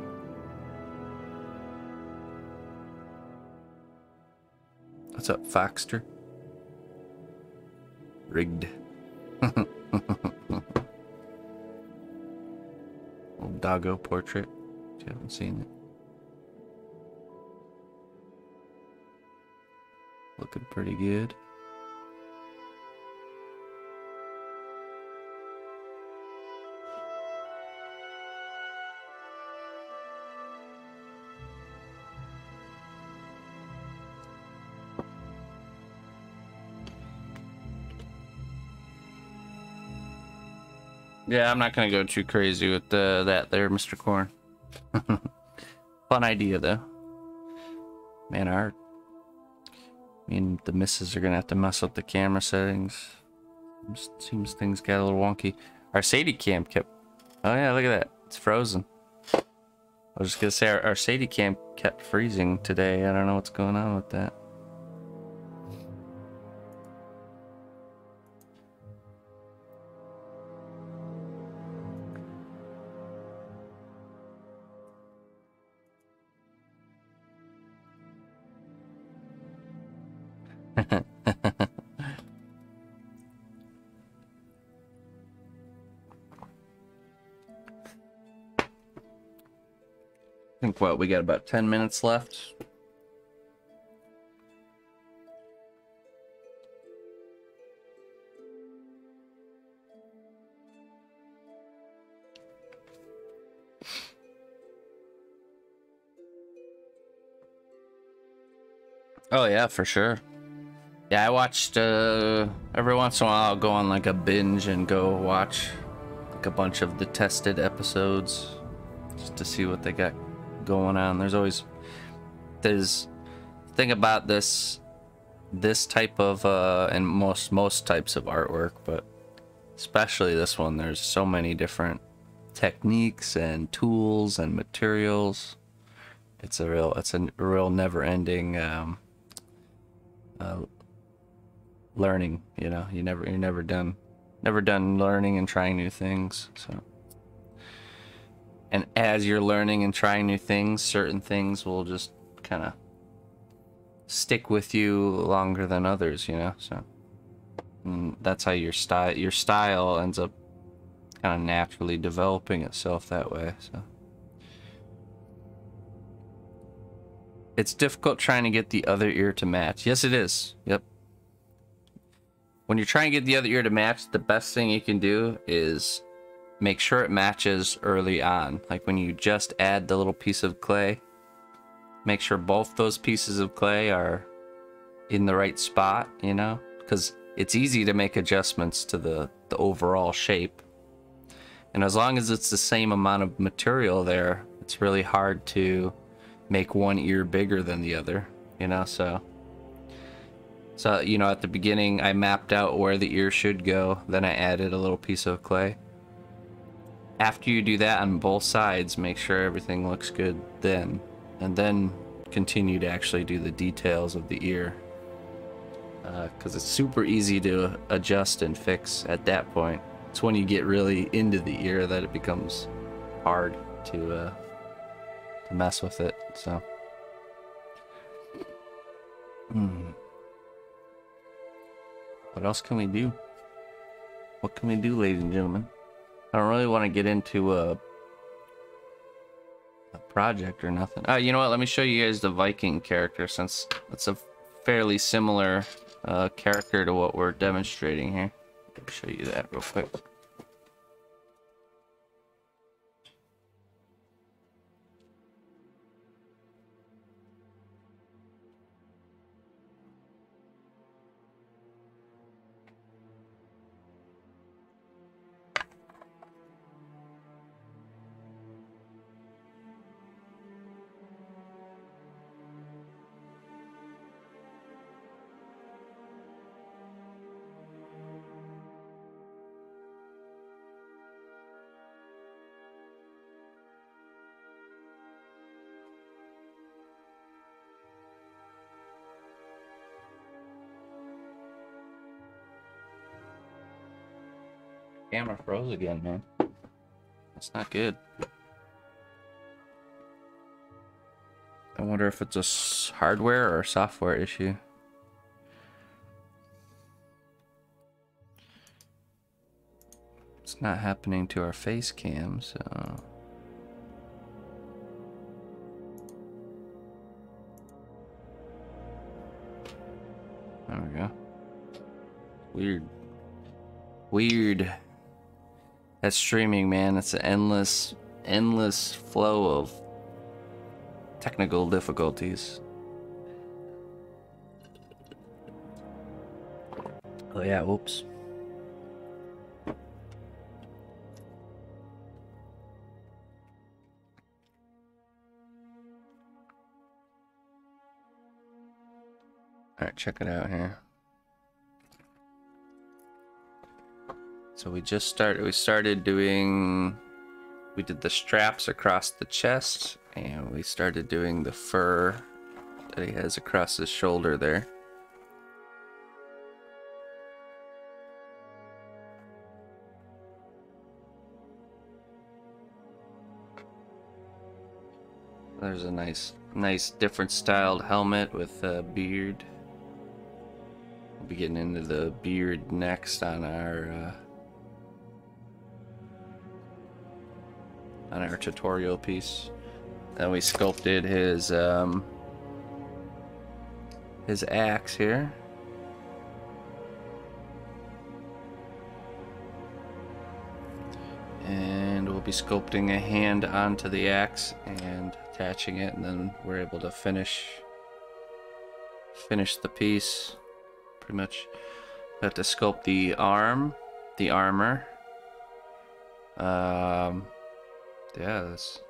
What's up, Foxter? Rigged. Portrait. If you haven't seen it. Looking pretty good. Yeah, I'm not gonna go too crazy with that there, Mr. Corn. *laughs* Fun idea though. Man, our I mean the misses are gonna have to mess up the camera settings. Seems things got a little wonky. Our Sadie cam kept Oh yeah, look at that. It's frozen. I was just gonna say our, our Sadie cam kept freezing today. I don't know what's going on with that. We got about 10 minutes left. Oh yeah, for sure. Yeah, I watched uh every once in a while I'll go on like a binge and go watch like a bunch of the tested episodes just to see what they got going on. There's always there's thing about this this type of uh and most most types of artwork, but especially this one, there's so many different techniques and tools and materials. It's a real, it's a real never-ending um, uh, learning. You know, you never, you're never done, never done learning and trying new things. So, and as you're learning and trying new things, certain things will just kind of stick with you longer than others. You know, so and that's how your style, your style ends up kind of naturally developing itself that way. So. It's difficult trying to get the other ear to match. Yes, it is. Yep. When you're trying to get the other ear to match, the best thing you can do is make sure it matches early on. Like when you just add the little piece of clay, make sure both those pieces of clay are in the right spot, you know? Because it's easy to make adjustments to the, the overall shape. And as long as it's the same amount of material there, it's really hard to make one ear bigger than the other, you know, so so you know at the beginning I mapped out where the ear should go, then I added a little piece of clay. After you do that on both sides, make sure everything looks good then, and then continue to actually do the details of the ear. Because uh, it's super easy to adjust and fix at that point. It's when you get really into the ear that it becomes hard to uh, to mess with it. So, hmm. What else can we do? What can we do, ladies and gentlemen? I don't really want to get into a, a project or nothing. Uh, you know what? Let me show you guys the Viking character since it's a fairly similar uh, character to what we're demonstrating here. Let me show you that real quick. Camera froze again, man. That's not good. I wonder if it's a hardware or software issue. It's not happening to our face cam, so... There we go. Weird. Weird. That's streaming, man. It's an endless, endless flow of technical difficulties. Oh yeah, whoops. Alright, check it out here. So we just started, we started doing, we did the straps across the chest and we started doing the fur that he has across his shoulder there. There's a nice, nice different styled helmet with a beard. We'll be getting into the beard next on our uh, on our tutorial piece. Then we sculpted his um, his axe here. And we'll be sculpting a hand onto the axe and attaching it and then we're able to finish finish the piece. Pretty much have to sculpt the arm, the armor. Um, yeah, there's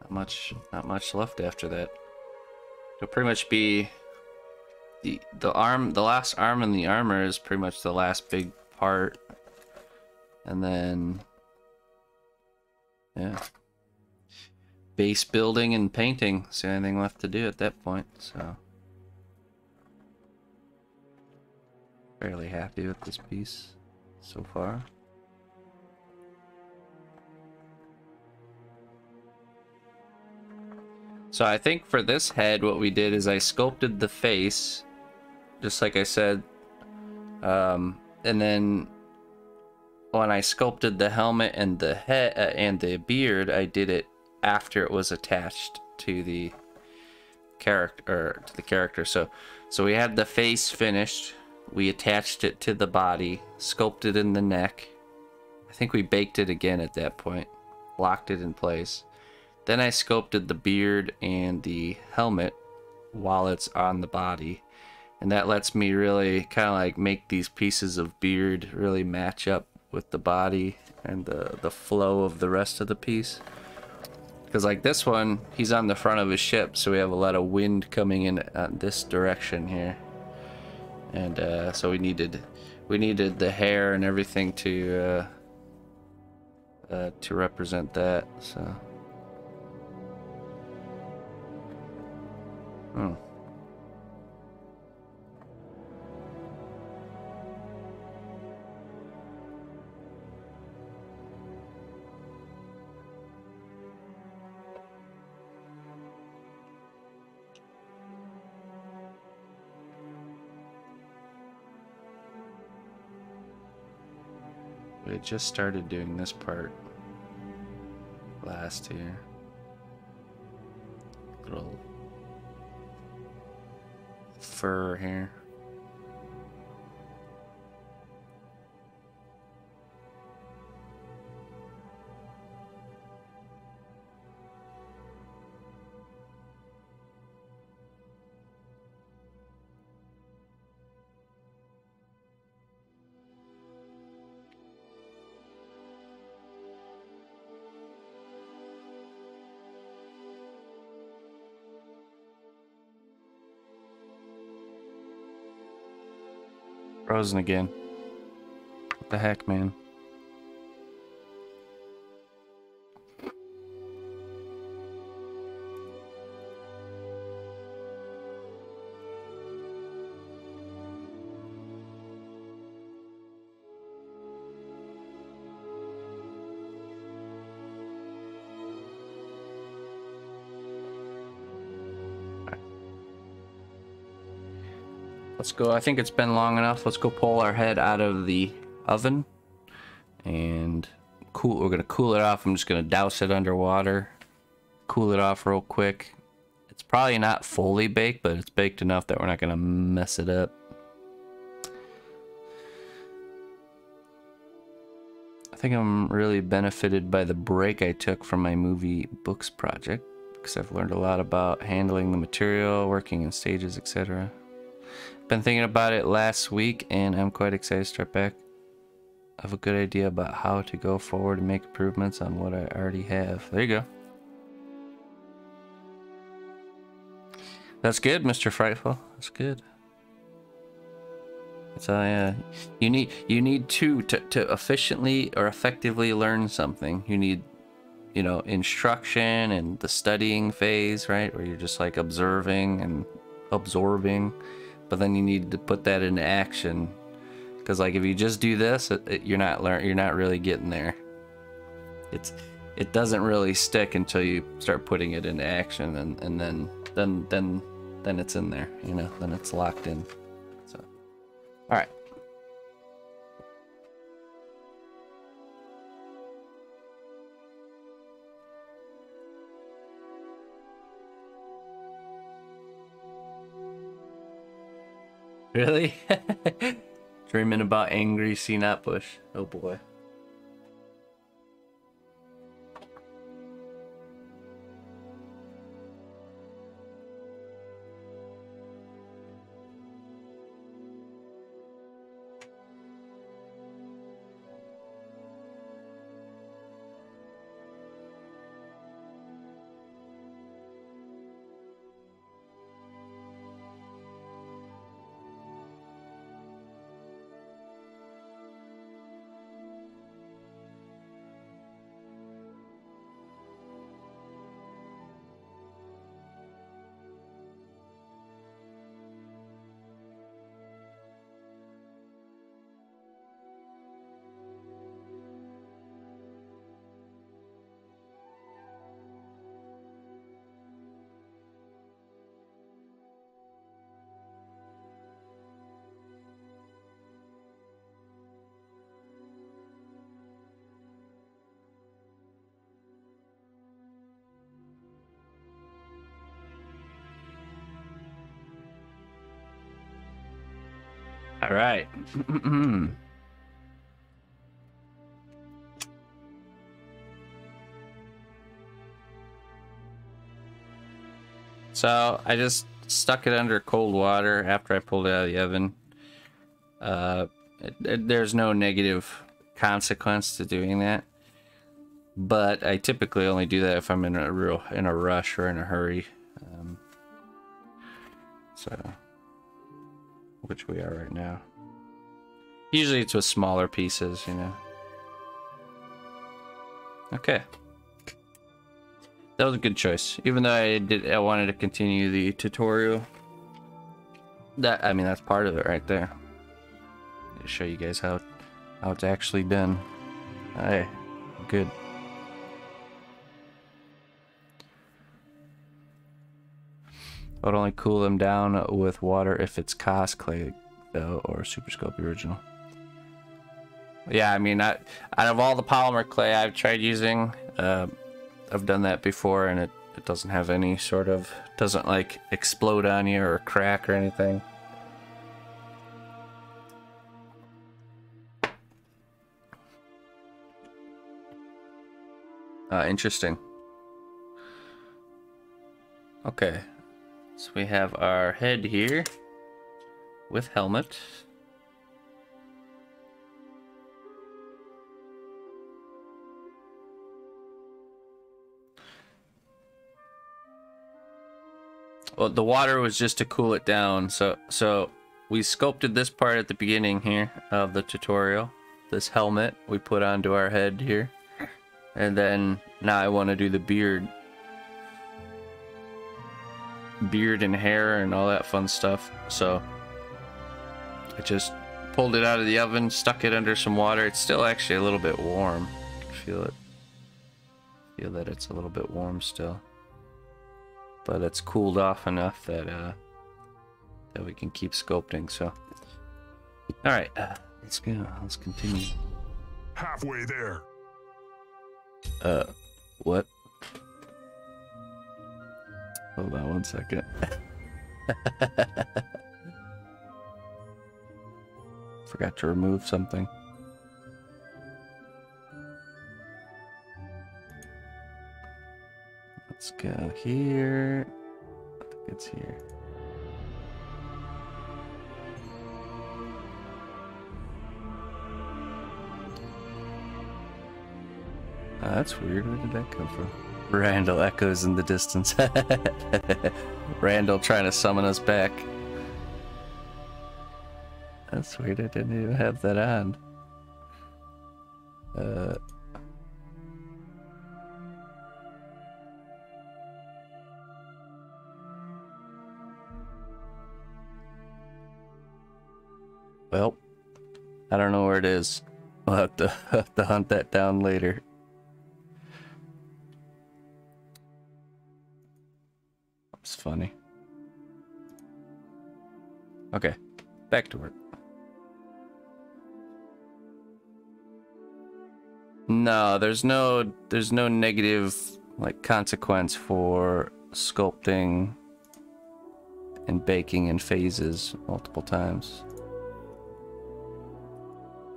not much, not much left after that. It'll pretty much be the the arm, the last arm in the armor is pretty much the last big part, and then Yeah. Base building and painting. Is the only thing left to do at that point, so. Fairly happy with this piece so far. So I think for this head, what we did is I sculpted the face, just like I said, um, and then when I sculpted the helmet and the head uh, and the beard, I did it after it was attached to the character to the character. So, so we had the face finished. We attached it to the body, sculpted in the neck. I think we baked it again at that point, locked it in place. Then I sculpted the beard and the helmet while it's on the body. And that lets me really kind of like make these pieces of beard really match up with the body and the, the flow of the rest of the piece. Because like this one, he's on the front of his ship, so we have a lot of wind coming in on this direction here. And uh, so we needed we needed the hair and everything to uh, uh, to represent that. So. Oh. We had just started doing this part last year. Little fur here. Frozen again. What the heck, man? Let's go. I think it's been long enough. Let's go pull our head out of the oven and cool. We're gonna cool it off. I'm just gonna douse it underwater, cool it off real quick. It's probably not fully baked, but it's baked enough that we're not gonna mess it up. I think I'm really benefited by the break I took from my movie books project because I've learned a lot about handling the material, working in stages, etc. Been thinking about it last week and I'm quite excited to start back. I have a good idea about how to go forward and make improvements on what I already have. There you go. That's good, Mr. Frightful. That's good. So uh, yeah, you need you need to to to efficiently or effectively learn something. You need, you know, instruction and the studying phase, right, where you're just like observing and absorbing but then you need to put that into action. Because like if you just do this it, it, you're not learn you're not really getting there. It's it doesn't really stick until you start putting it into action and and then then then then it's in there you know then it's locked in Really? *laughs* Dreaming about angry CNAT bush. Oh boy. All right. so I just stuck it under cold water after I pulled it out of the oven. Uh, it, it, there's no negative consequence to doing that, but I typically only do that if I'm in a real in a rush or in a hurry. Um, so, which we are right now. Usually it's with smaller pieces, you know. Okay. That was a good choice. Even though I did I wanted to continue the tutorial. That I mean that's part of it right there. To show you guys how how it's actually done. Hey, good. I would only cool them down with water if it's Cosclay though or Super Sculpey original. Yeah, I mean, I, out of all the polymer clay I've tried using, uh, I've done that before, and it, it doesn't have any sort of doesn't like explode on you or crack or anything. Uh, interesting. Okay, so we have our head here with helmet. Well, the water was just to cool it down. So, so we sculpted this part at the beginning here of the tutorial. This helmet we put onto our head here. And then now I want to do the beard. Beard and hair and all that fun stuff. So I just pulled it out of the oven, stuck it under some water. It's still actually a little bit warm. Feel it. Feel that it's a little bit warm still but it's cooled off enough that uh, that we can keep sculpting. So, all right, uh, let's go. Let's continue. Halfway there. Uh, what? Hold on one second. *laughs* Forgot to remove something. Let's go here. I think it's here. Oh, that's weird. Where did that come from? *laughs* Randall echoes in the distance. *laughs* Randall trying to summon us back. That's weird. I didn't even have that on. Uh. Well, I don't know where it is. We'll have to, *laughs* have to hunt that down later. No, there's no there's no negative like consequence for sculpting and baking in phases multiple times.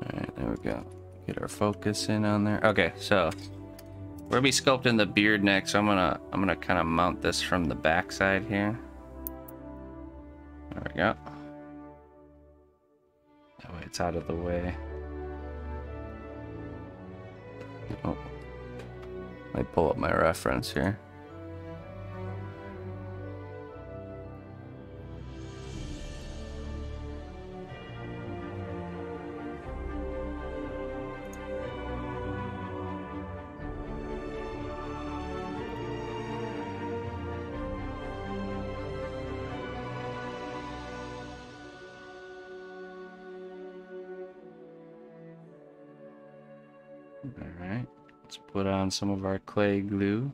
Alright, there we go. Get our focus in on there. Okay, so we're gonna be sculpting the beard next. So I'm gonna I'm gonna kind of mount this from the back side here. There we go. That way it's out of the way. Oh. Let me pull up my reference here. Some of our clay glue.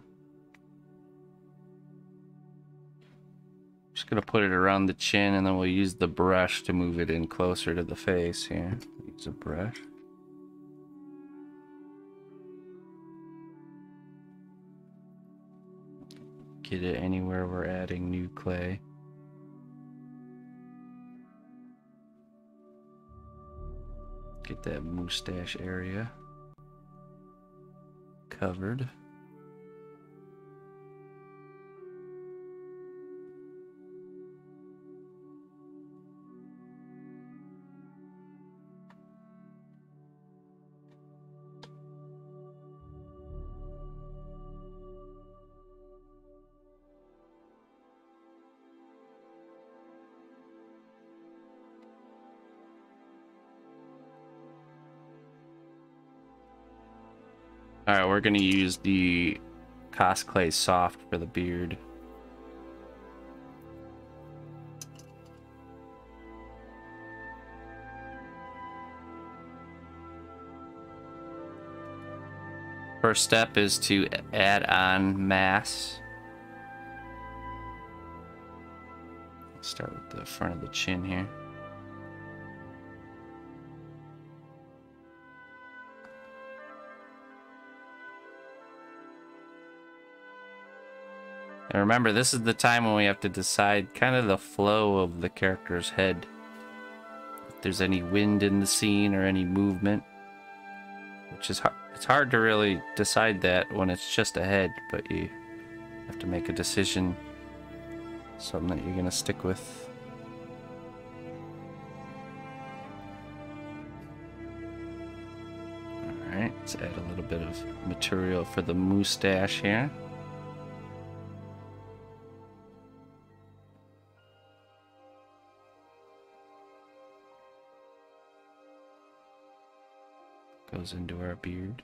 Just gonna put it around the chin and then we'll use the brush to move it in closer to the face here. Use a brush. Get it anywhere we're adding new clay. Get that mustache area covered. We're gonna use the Cosclay Soft for the beard. First step is to add on mass. Start with the front of the chin here. And remember, this is the time when we have to decide kind of the flow of the character's head. If there's any wind in the scene or any movement. Which is hard. It's hard to really decide that when it's just a head, but you have to make a decision. Something that you're going to stick with. Alright, let's add a little bit of material for the mustache here. Goes into our beard.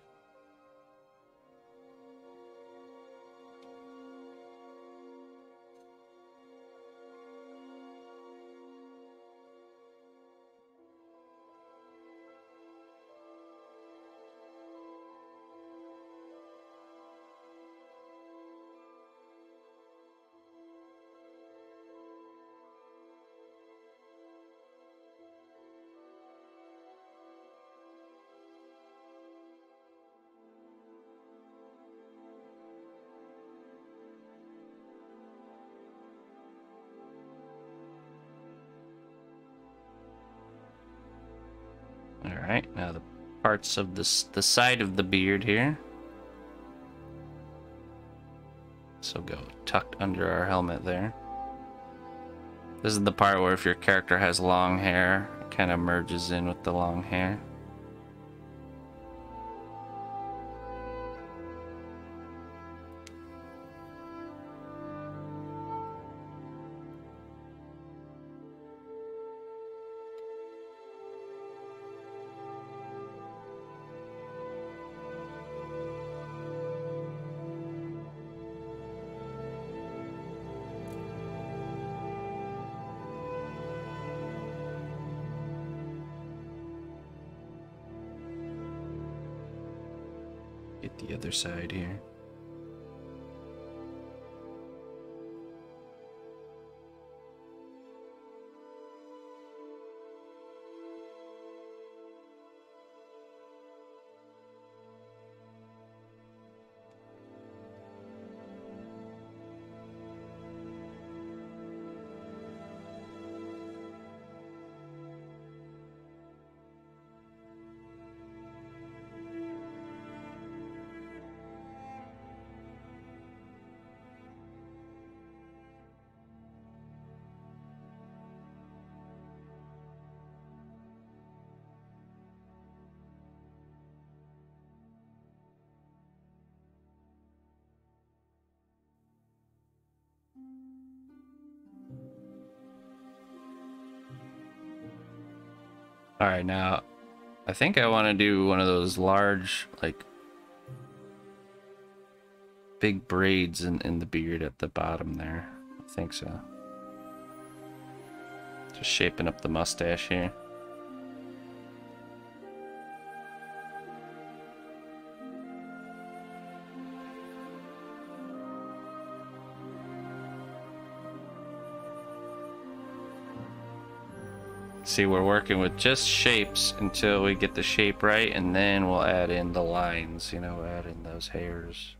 Parts of this the side of the beard here. So go tucked under our helmet there. This is the part where if your character has long hair, it kind of merges in with the long hair. Other side here. All right, now I think I want to do one of those large, like, big braids in, in the beard at the bottom there. I think so. Just shaping up the mustache here. See, we're working with just shapes until we get the shape right, and then we'll add in the lines, you know, add in those hairs.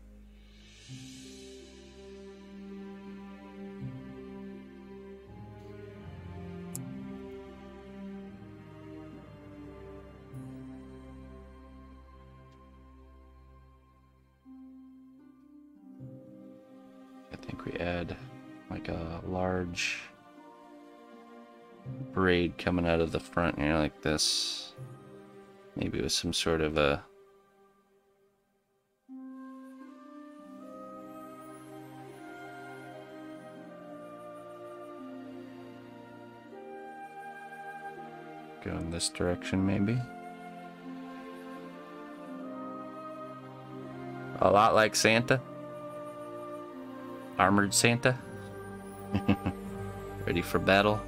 Out of the front here like this. Maybe with some sort of a go in this direction maybe. A lot like Santa. Armored Santa. *laughs* Ready for battle.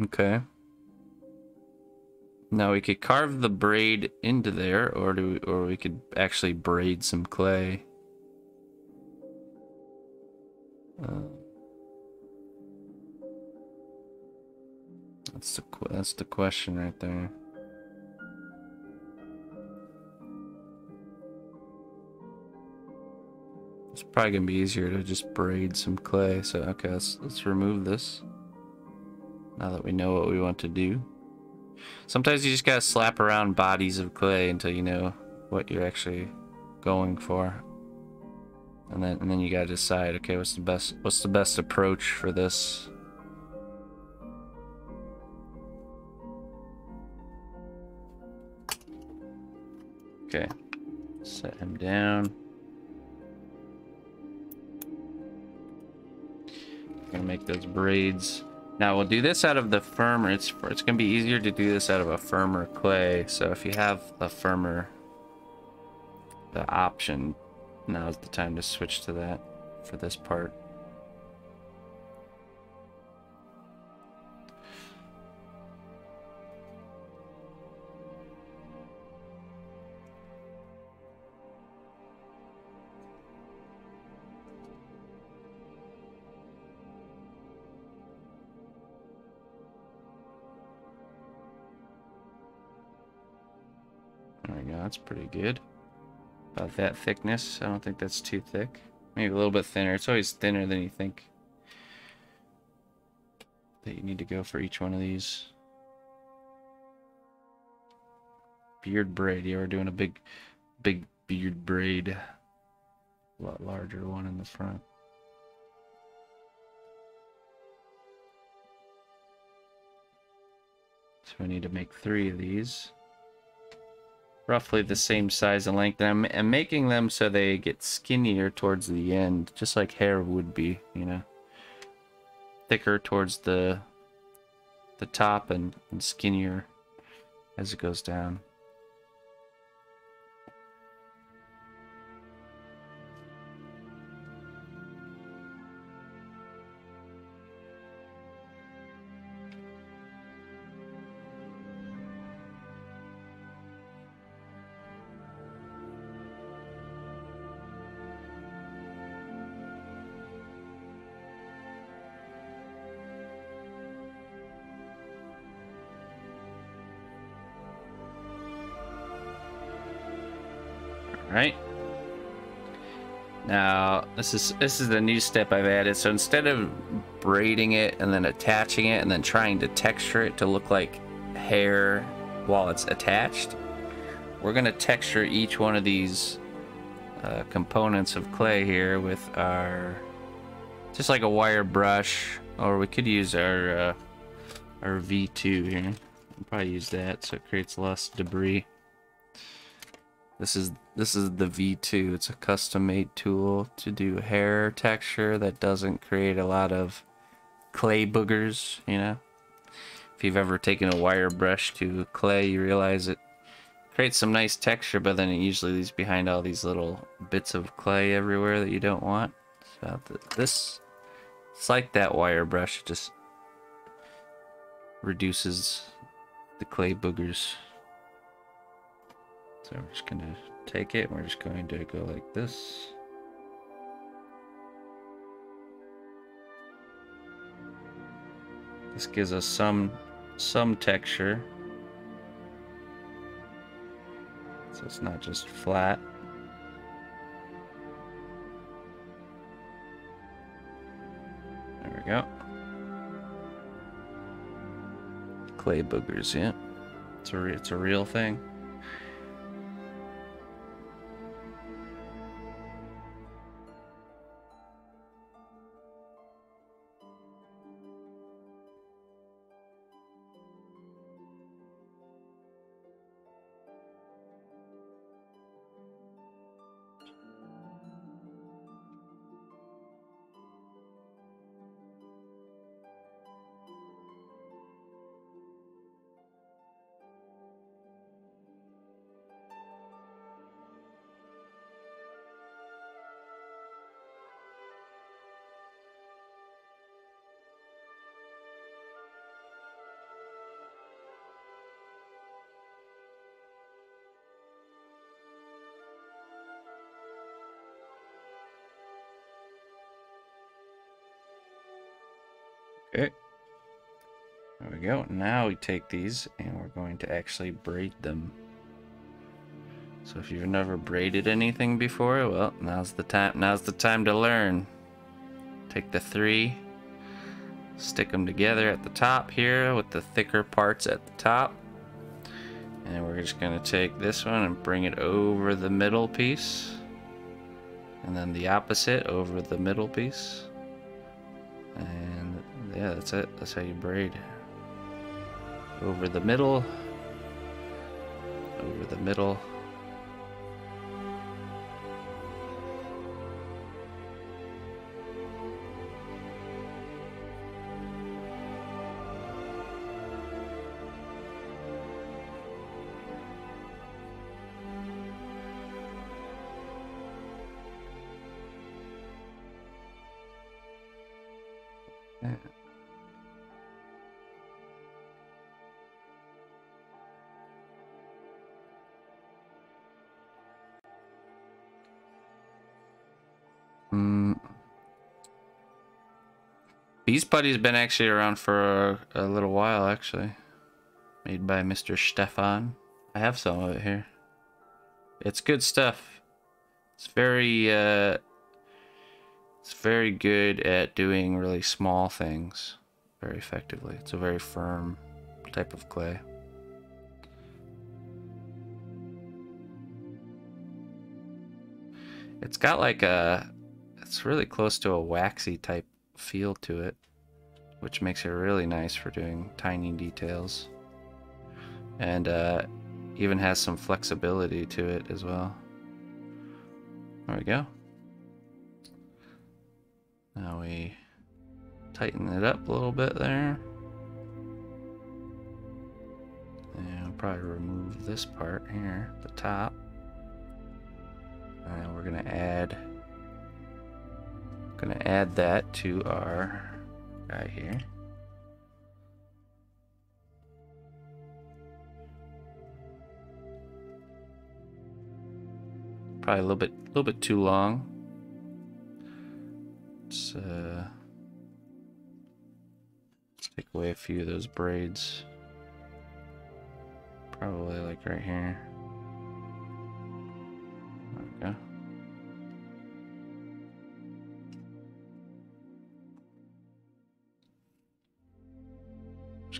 Okay. Now we could carve the braid into there, or do we, or we could actually braid some clay. Uh, that's the that's the question right there. It's probably gonna be easier to just braid some clay. So okay, let's let's remove this. Now that we know what we want to do. Sometimes you just gotta slap around bodies of clay until you know what you're actually going for. And then and then you gotta decide, okay, what's the best what's the best approach for this? Okay. Set him down. Gonna make those braids. Now we'll do this out of the firmer. It's it's gonna be easier to do this out of a firmer clay. So if you have a firmer, the option, now's the time to switch to that for this part. That's pretty good. About that thickness. I don't think that's too thick. Maybe a little bit thinner. It's always thinner than you think. That you need to go for each one of these. Beard braid. Yeah, we're doing a big, big beard braid. A lot larger one in the front. So we need to make three of these roughly the same size and length. And I'm, I'm making them so they get skinnier towards the end, just like hair would be, you know. Thicker towards the the top and, and skinnier as it goes down. This is this is the new step I've added. So instead of braiding it and then attaching it and then trying to texture it to look like hair while it's attached, we're going to texture each one of these uh, components of clay here with our just like a wire brush or we could use our uh, our V2 here. We'll probably use that so it creates less debris. This is this is the V2. It's a custom made tool to do hair texture that doesn't create a lot of clay boogers, you know. If you've ever taken a wire brush to clay, you realize it creates some nice texture, but then it usually leaves behind all these little bits of clay everywhere that you don't want. So this, it's like that wire brush, it just reduces the clay boogers. So we're just gonna take it. We're just going to go like this. This gives us some some texture. So it's not just flat. There we go. Clay boogers, yeah. It's a, it's a real thing. Okay. There we go. Now we take these and we're going to actually braid them. So if you've never braided anything before, well, now's the time. Now's the time to learn. Take the three, stick them together at the top here with the thicker parts at the top. And we're just going to take this one and bring it over the middle piece. And then the opposite over the middle piece. And yeah, that's it. That's how you braid. Over the middle. Over the middle. Buddy's been actually around for a, a little while, actually. Made by Mr. Stefan. I have some of it here. It's good stuff. It's very, uh, it's very good at doing really small things very effectively. It's a very firm type of clay. It's got like a, it's really close to a waxy type feel to it, which makes it really nice for doing tiny details. And uh, even has some flexibility to it as well. There we go. Now we tighten it up a little bit there. And we'll probably remove this part here, the top. And we're gonna add gonna add that to our guy here. Probably a little bit a little bit too long. Let's uh let's take away a few of those braids. Probably like right here.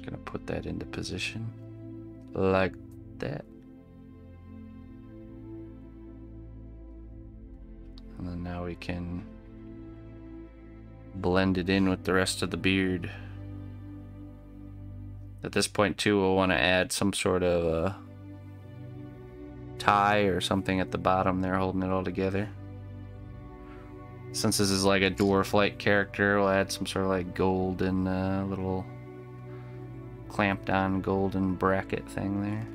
Just gonna put that into position like that. And then now we can blend it in with the rest of the beard. At this point too, we'll want to add some sort of a tie or something at the bottom there holding it all together. Since this is like a dwarf-like character, we'll add some sort of like golden uh, little clamped on golden bracket thing there.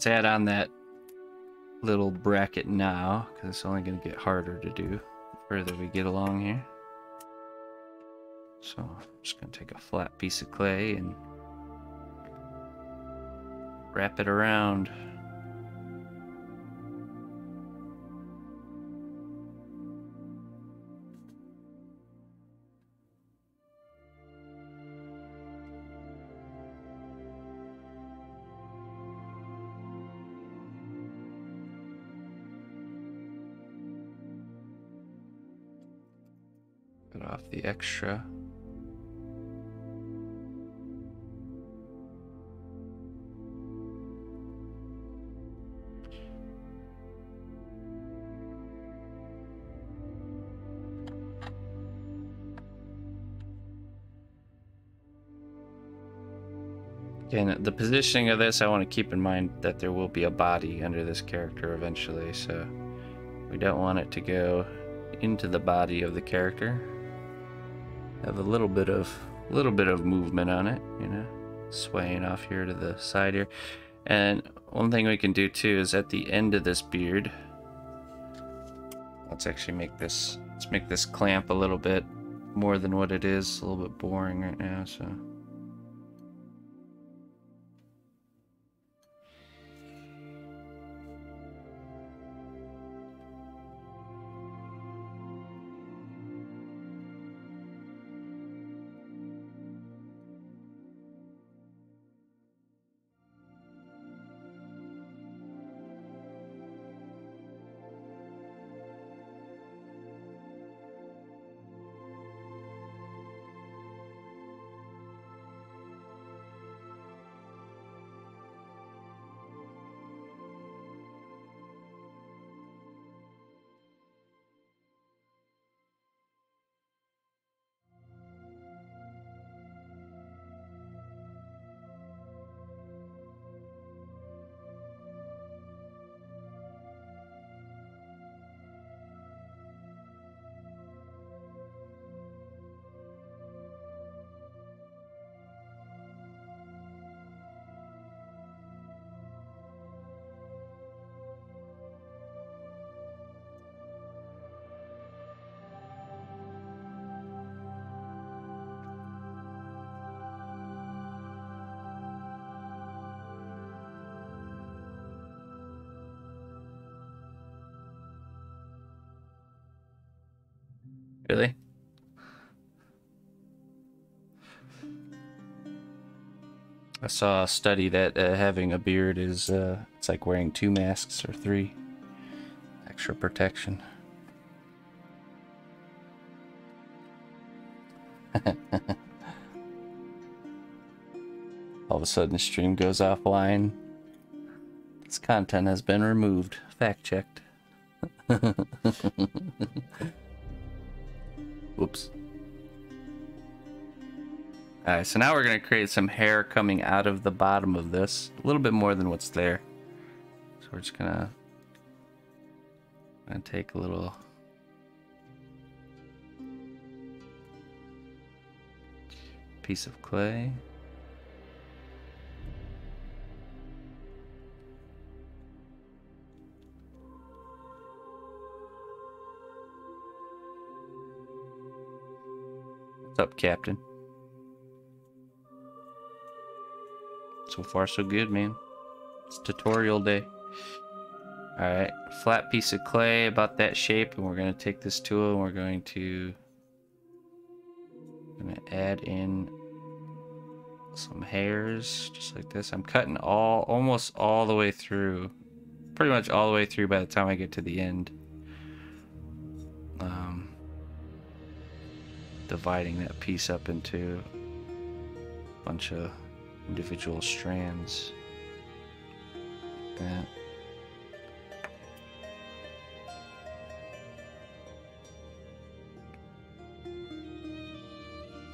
Let's add on that little bracket now, because it's only going to get harder to do the further we get along here. So I'm just going to take a flat piece of clay and wrap it around. Extra. Again, the positioning of this, I want to keep in mind that there will be a body under this character eventually, so we don't want it to go into the body of the character. Have a little bit of a little bit of movement on it, you know, swaying off here to the side here. And one thing we can do too is at the end of this beard, let's actually make this let's make this clamp a little bit more than what it is. A little bit boring right now, so. Saw a study that uh, having a beard is uh, it's like wearing two masks or three. Extra protection. *laughs* All of a sudden the stream goes offline. This content has been removed. Fact checked. *laughs* Whoops. Alright, so now we're going to create some hair coming out of the bottom of this. A little bit more than what's there. So we're just going to gonna take a little... piece of clay. What's up, Captain? So far, so good, man. It's tutorial day. Alright, flat piece of clay about that shape, and we're going to take this tool and we're going to, to add in some hairs, just like this. I'm cutting all, almost all the way through, pretty much all the way through by the time I get to the end. Um, dividing that piece up into a bunch of individual strands. That.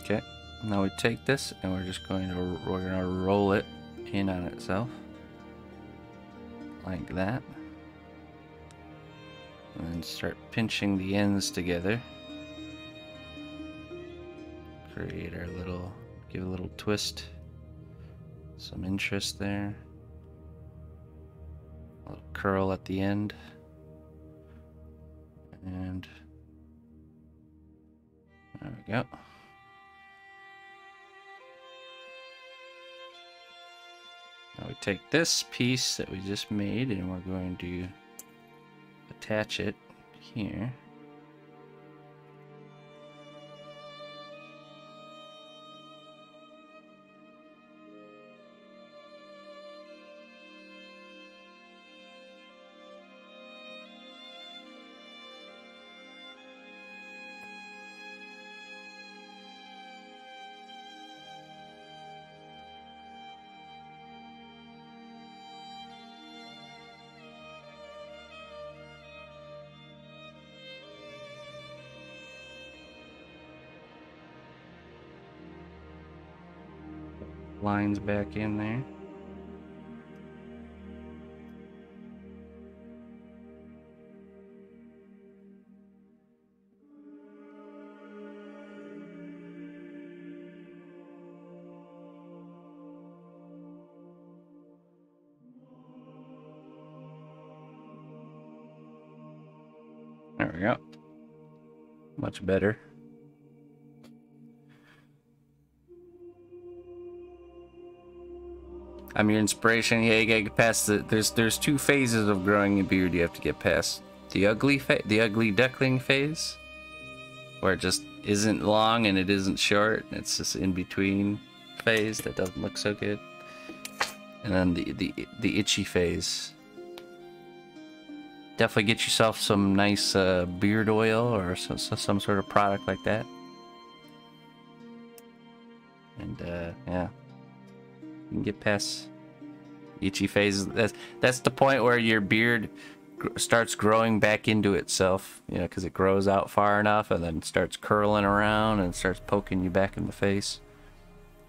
Okay, now we take this and we're just going to we're to roll it in on itself like that. And then start pinching the ends together. Create our little give a little twist some interest there. A little curl at the end. And there we go. Now we take this piece that we just made and we're going to attach it here. Lines back in there. There we go. Much better. I'm your inspiration. Yeah, you gotta get past the. There's there's two phases of growing a beard you have to get past. The ugly the ugly duckling phase, where it just isn't long and it isn't short. It's just in between phase that doesn't look so good. And then the the the itchy phase. Definitely get yourself some nice uh, beard oil or some, some sort of product like that. And uh, yeah. You can get past itchy phases. That's that's the point where your beard starts growing back into itself. You know, because it grows out far enough and then starts curling around and starts poking you back in the face.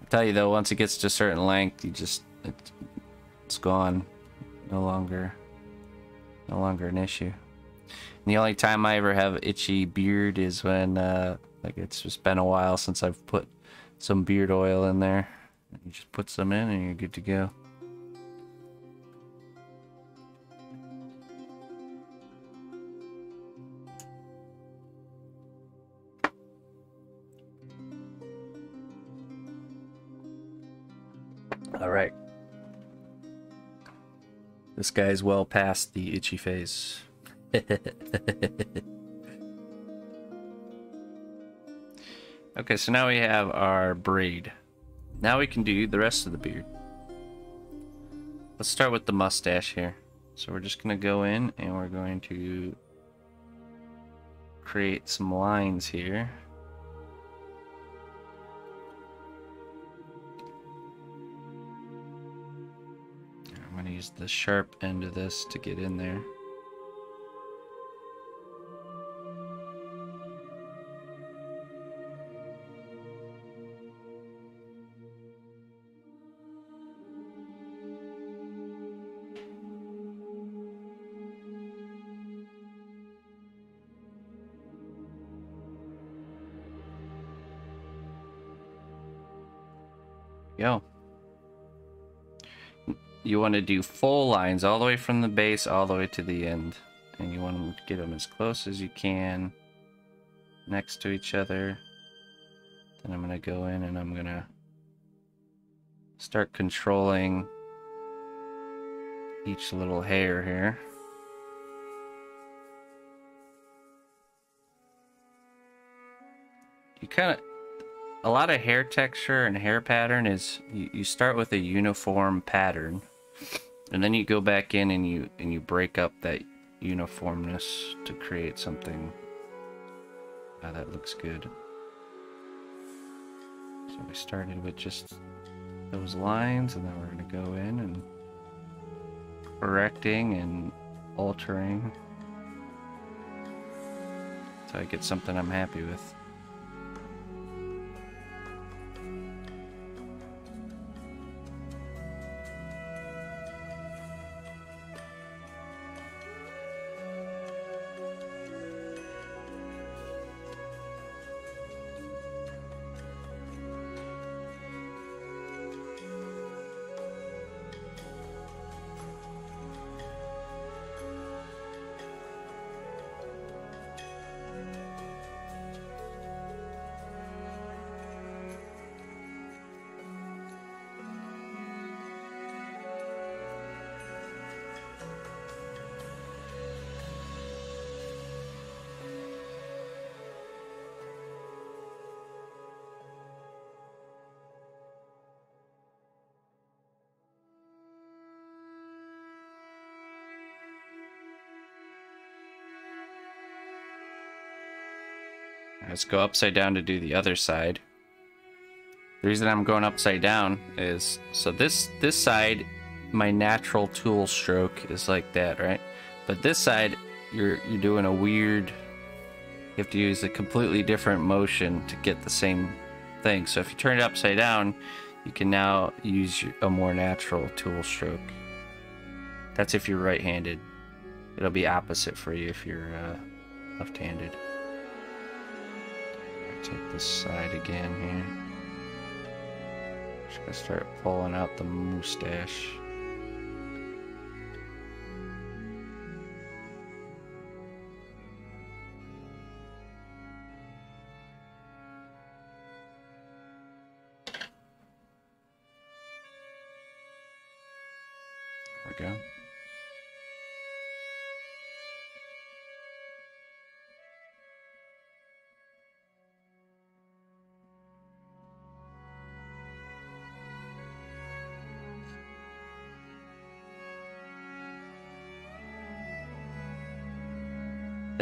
I tell you though, once it gets to a certain length, you just it, it's gone. No longer, no longer an issue. And the only time I ever have itchy beard is when, uh, like, it's just been a while since I've put some beard oil in there. You just put some in and you're good to go. All right. This guy's well past the itchy phase. *laughs* okay, so now we have our braid. Now we can do the rest of the beard. Let's start with the mustache here. So we're just going to go in and we're going to create some lines here. I'm going to use the sharp end of this to get in there. You want to do full lines all the way from the base all the way to the end. And you want to get them as close as you can next to each other. Then I'm going to go in and I'm going to start controlling each little hair here. You kind of a lot of hair texture and hair pattern is you, you start with a uniform pattern and then you go back in and you and you break up that uniformness to create something uh, that looks good. So we started with just those lines and then we're going to go in and correcting and altering. So I get something I'm happy with Let's go upside down to do the other side. The reason I'm going upside down is so this this side, my natural tool stroke is like that, right? But this side, you're you're doing a weird. You have to use a completely different motion to get the same thing. So if you turn it upside down, you can now use a more natural tool stroke. That's if you're right-handed. It'll be opposite for you if you're uh, left-handed. Take this side again here. Just gonna start pulling out the mustache.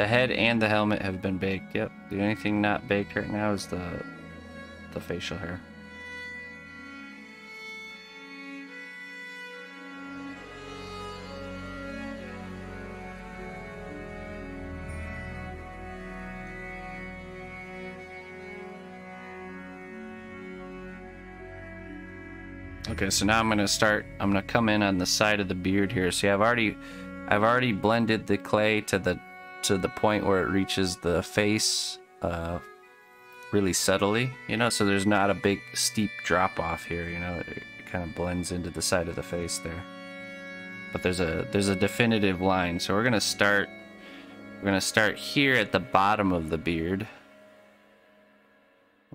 The head and the helmet have been baked. Yep. The only thing not baked right now is the the facial hair. Okay, so now I'm gonna start. I'm gonna come in on the side of the beard here. See, I've already, I've already blended the clay to the to the point where it reaches the face uh, really subtly, you know, so there's not a big steep drop off here, you know, it, it kind of blends into the side of the face there. But there's a there's a definitive line. So we're to start we're to start here at the bottom of the beard.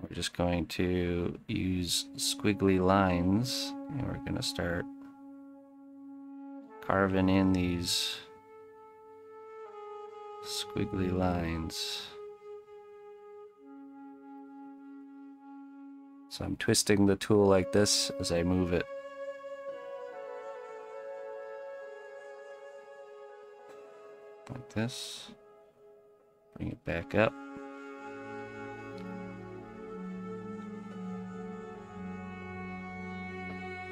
We're just going to use squiggly lines and we're to start carving in these squiggly lines. So I'm twisting the tool like this as I move it. Like this. Bring it back up.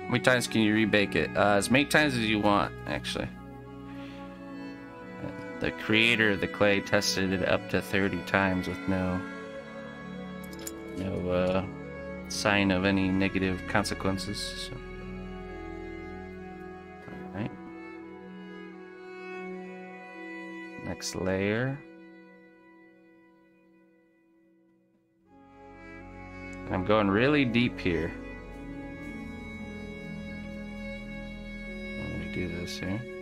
How many times can you rebake it? Uh, as many times as you want, actually the creator of the clay tested it up to 30 times with no no uh, sign of any negative consequences. So. All right. Next layer. I'm going really deep here. Let me do this here.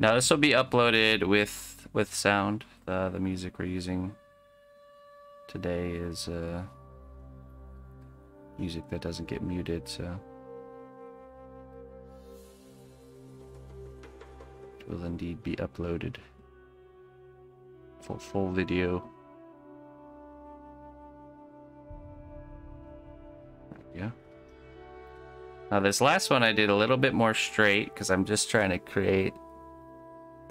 Now this will be uploaded with with sound. The the music we're using today is uh, music that doesn't get muted, so it will indeed be uploaded. for full video. Yeah. Now this last one I did a little bit more straight because I'm just trying to create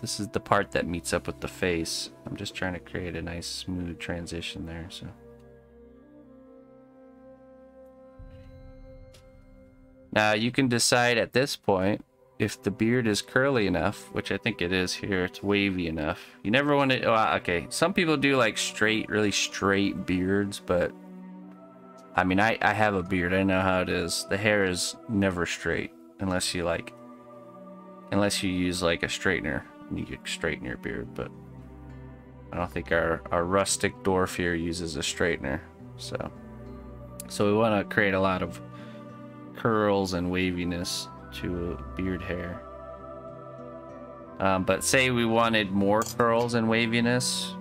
this is the part that meets up with the face. I'm just trying to create a nice smooth transition there, so. Now you can decide at this point if the beard is curly enough, which I think it is here, it's wavy enough. You never want to, oh, ah, okay, some people do like straight, really straight beards, but I mean, I, I have a beard, I know how it is. The hair is never straight unless you like, unless you use like a straightener you can straighten your beard, but I don't think our, our rustic dwarf here uses a straightener. So, so we want to create a lot of curls and waviness to beard hair. Um, but say we wanted more curls and waviness,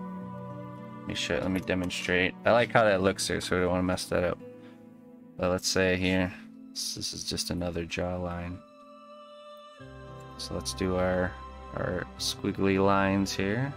Let me show. Let me demonstrate. I like how that looks there, so we don't want to mess that up. But let's say here, this is just another jawline. So let's do our our squiggly lines here.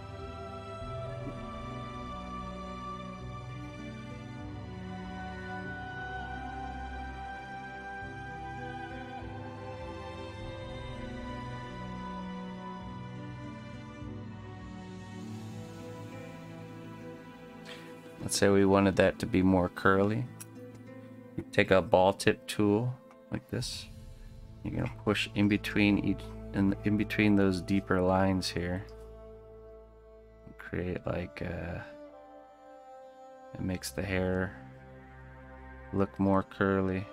Let's say we wanted that to be more curly. You take a ball tip tool like this. You're gonna push in between each in in between those deeper lines here. Create like uh it makes the hair look more curly.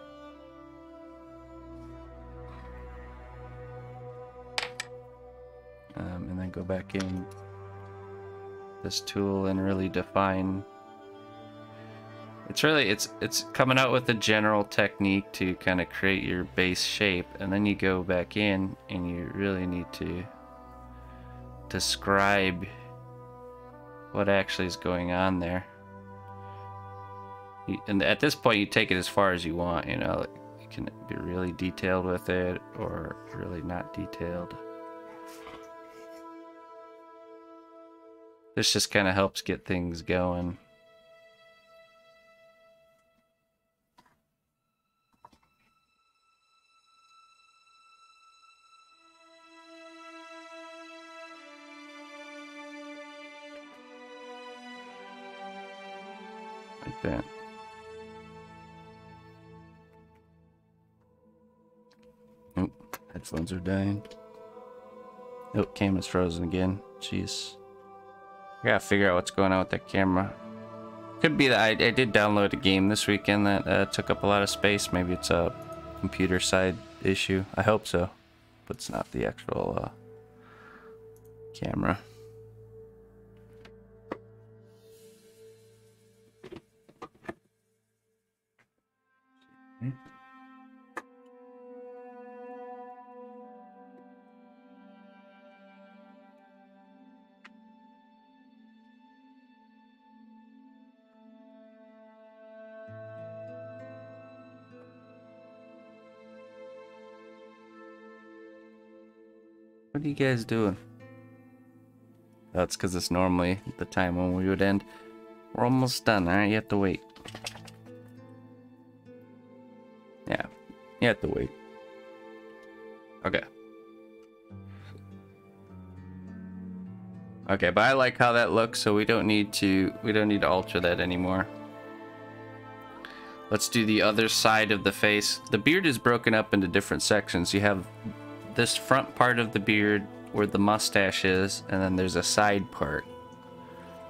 Um, and then go back in this tool and really define it's really it's it's coming out with a general technique to kind of create your base shape and then you go back in and you really need to describe what actually is going on there. And at this point you take it as far as you want you know you can be really detailed with it or really not detailed. This just kind of helps get things going Headphones are dying. Oh, camera's frozen again. Jeez. I gotta figure out what's going on with that camera. Could be that I, I did download a game this weekend that uh, took up a lot of space. Maybe it's a computer side issue. I hope so. But it's not the actual uh, camera. Guys doing? That's because it's normally the time when we would end. We're almost done, alright? You have to wait. Yeah, you have to wait. Okay. Okay, but I like how that looks, so we don't need to we don't need to alter that anymore. Let's do the other side of the face. The beard is broken up into different sections. You have this front part of the beard where the mustache is, and then there's a side part.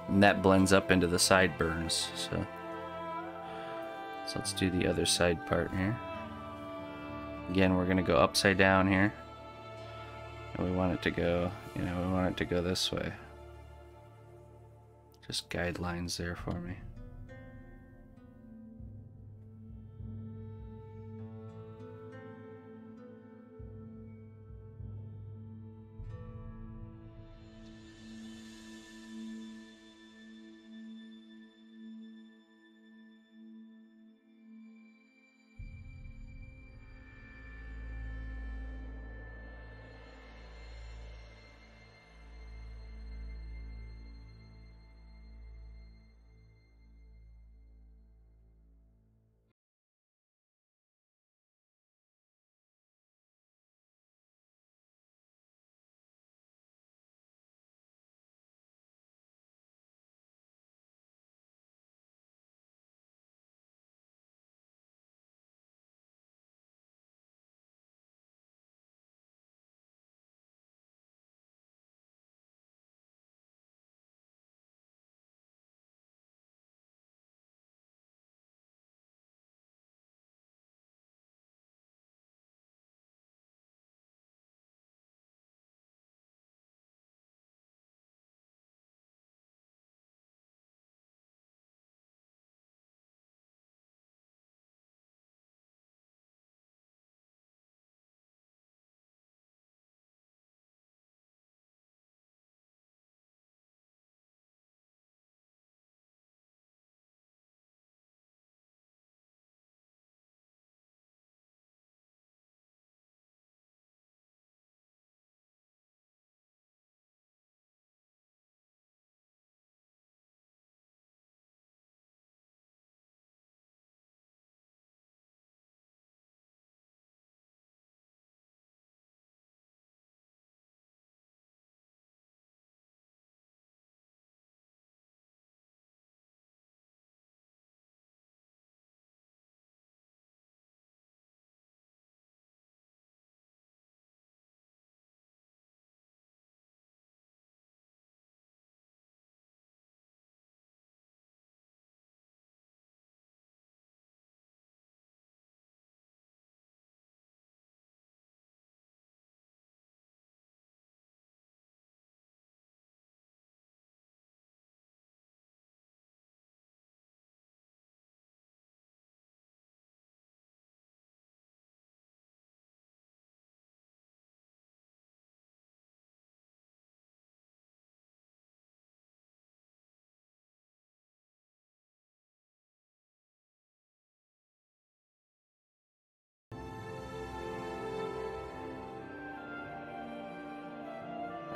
And that blends up into the sideburns, so. So let's do the other side part here. Again, we're gonna go upside down here. And we want it to go, you know, we want it to go this way. Just guidelines there for me.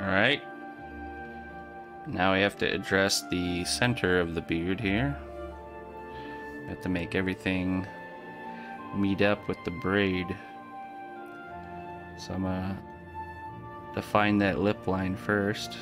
Alright. Now we have to address the center of the beard here. We have to make everything meet up with the braid. So I'm gonna define that lip line first.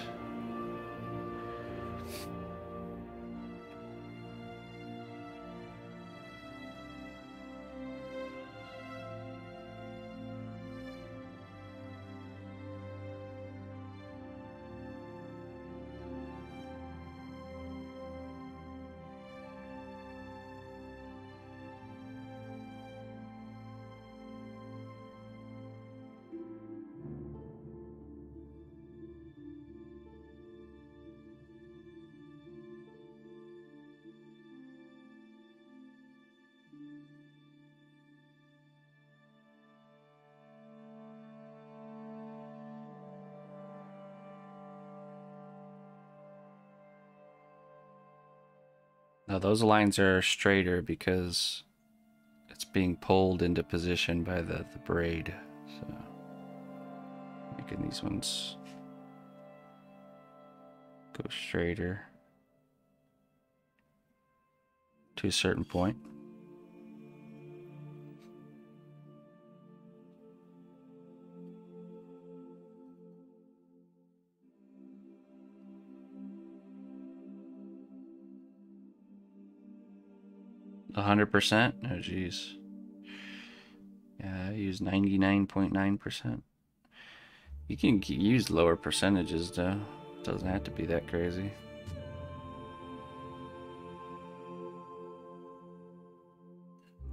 Those lines are straighter because it's being pulled into position by the, the braid. So making these ones go straighter to a certain point. Hundred percent? Oh jeez. Yeah, I use ninety nine point nine percent. You can use lower percentages though. It doesn't have to be that crazy.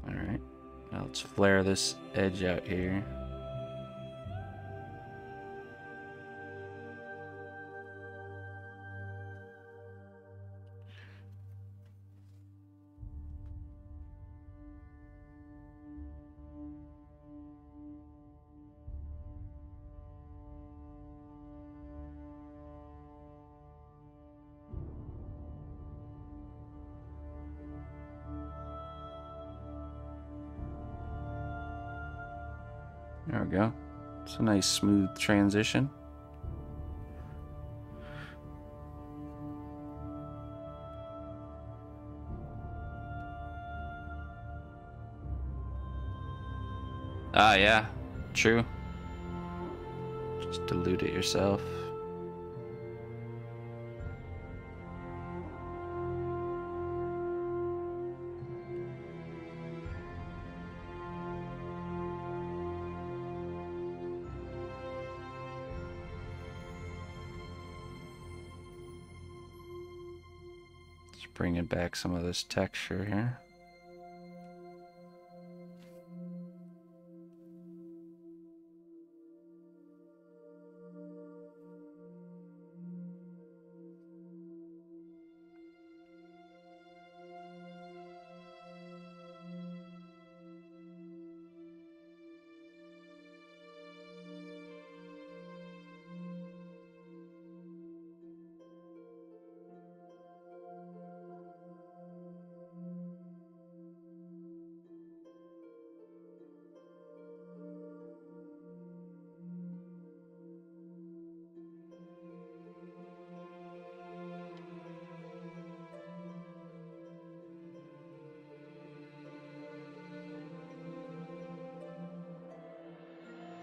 Alright. Now let's flare this edge out here. A nice smooth transition. Ah, yeah. True. Just dilute it yourself. Bringing back some of this texture here.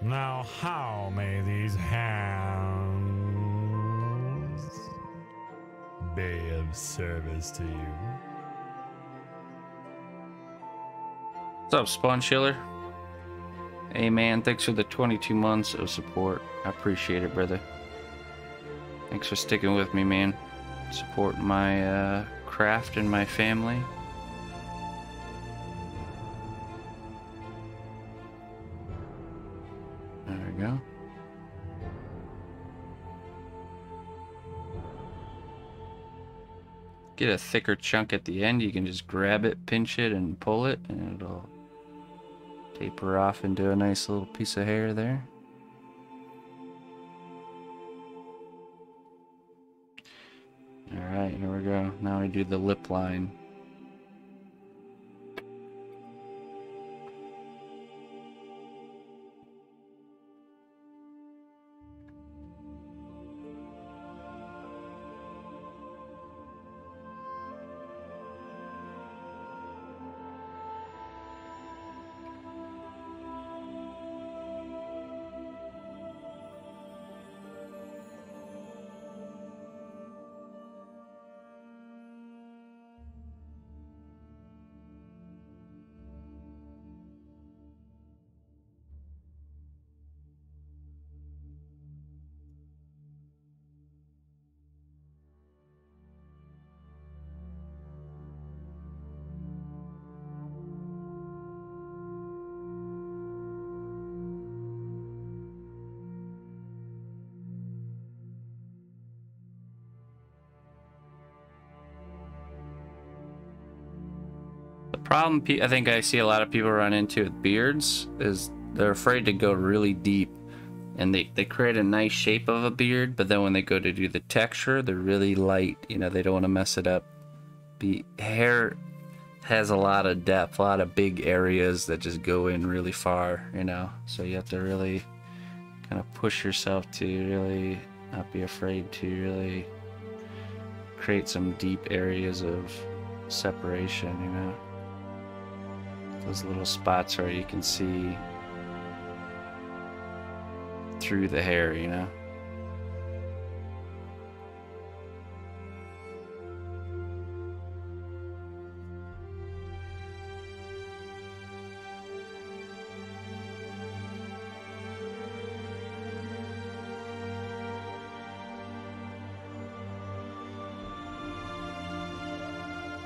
Now, how may these hands be of service to you? What's up, Spawn Chiller? Hey man, thanks for the 22 months of support. I appreciate it, brother. Thanks for sticking with me, man. Supporting my uh, craft and my family. Get a thicker chunk at the end, you can just grab it, pinch it, and pull it, and it'll taper off into a nice little piece of hair there. Alright, here we go. Now we do the lip line. Problem I think I see a lot of people run into with beards is they're afraid to go really deep and they, they create a nice shape of a beard, but then when they go to do the texture, they're really light. You know, they don't want to mess it up. Be hair has a lot of depth, a lot of big areas that just go in really far, you know. So you have to really kind of push yourself to really not be afraid to really create some deep areas of separation, you know. Those little spots where you can see through the hair, you know.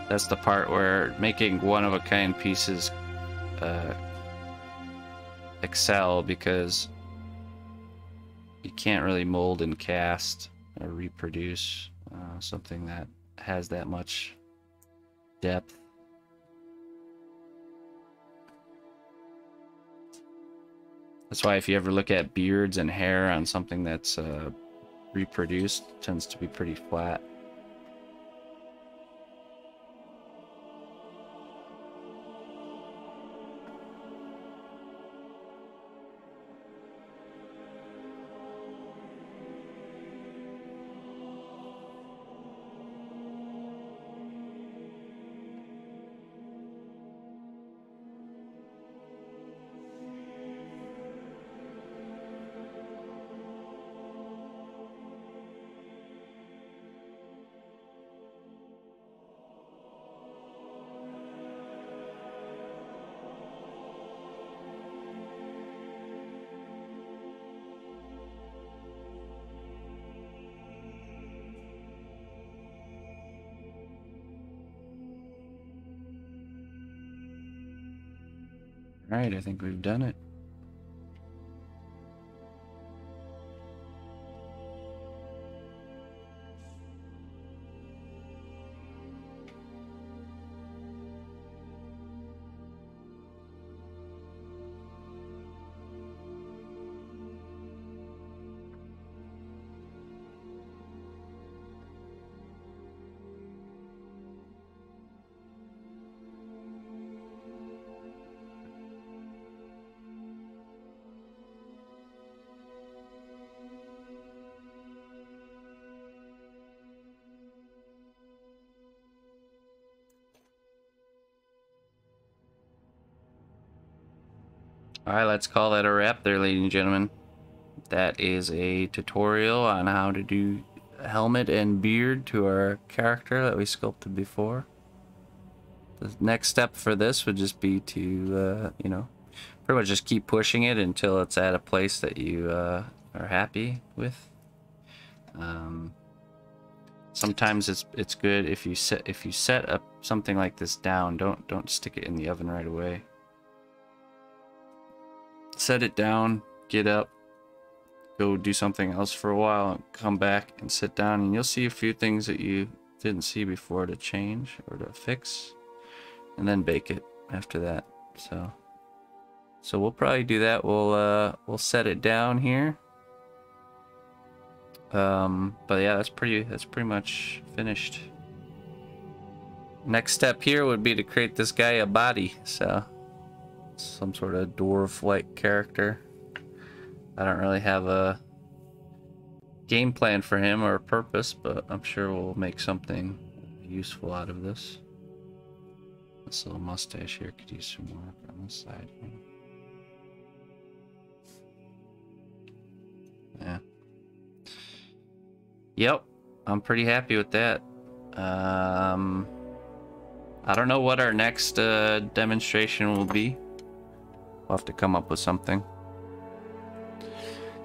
That's the part where making one of a kind pieces uh, excel because you can't really mold and cast or reproduce uh, something that has that much depth. That's why if you ever look at beards and hair on something that's uh, reproduced, tends to be pretty flat. Alright, I think we've done it. Alright, let's call that a wrap there, ladies and gentlemen. That is a tutorial on how to do helmet and beard to our character that we sculpted before. The next step for this would just be to, uh, you know, pretty much just keep pushing it until it's at a place that you uh, are happy with. Um, sometimes it's it's good if you set if you set up something like this down. Don't don't stick it in the oven right away set it down, get up, go do something else for a while, and come back and sit down, and you'll see a few things that you didn't see before to change or to fix, and then bake it after that. So, so we'll probably do that. We'll uh, we'll set it down here. Um, but yeah, that's pretty that's pretty much finished. Next step here would be to create this guy a body. So some sort of dwarf-like character. I don't really have a game plan for him or a purpose, but I'm sure we'll make something useful out of this. This little mustache here could use some work on this side. Yeah. Yep, I'm pretty happy with that. Um, I don't know what our next uh, demonstration will be. We'll have to come up with something.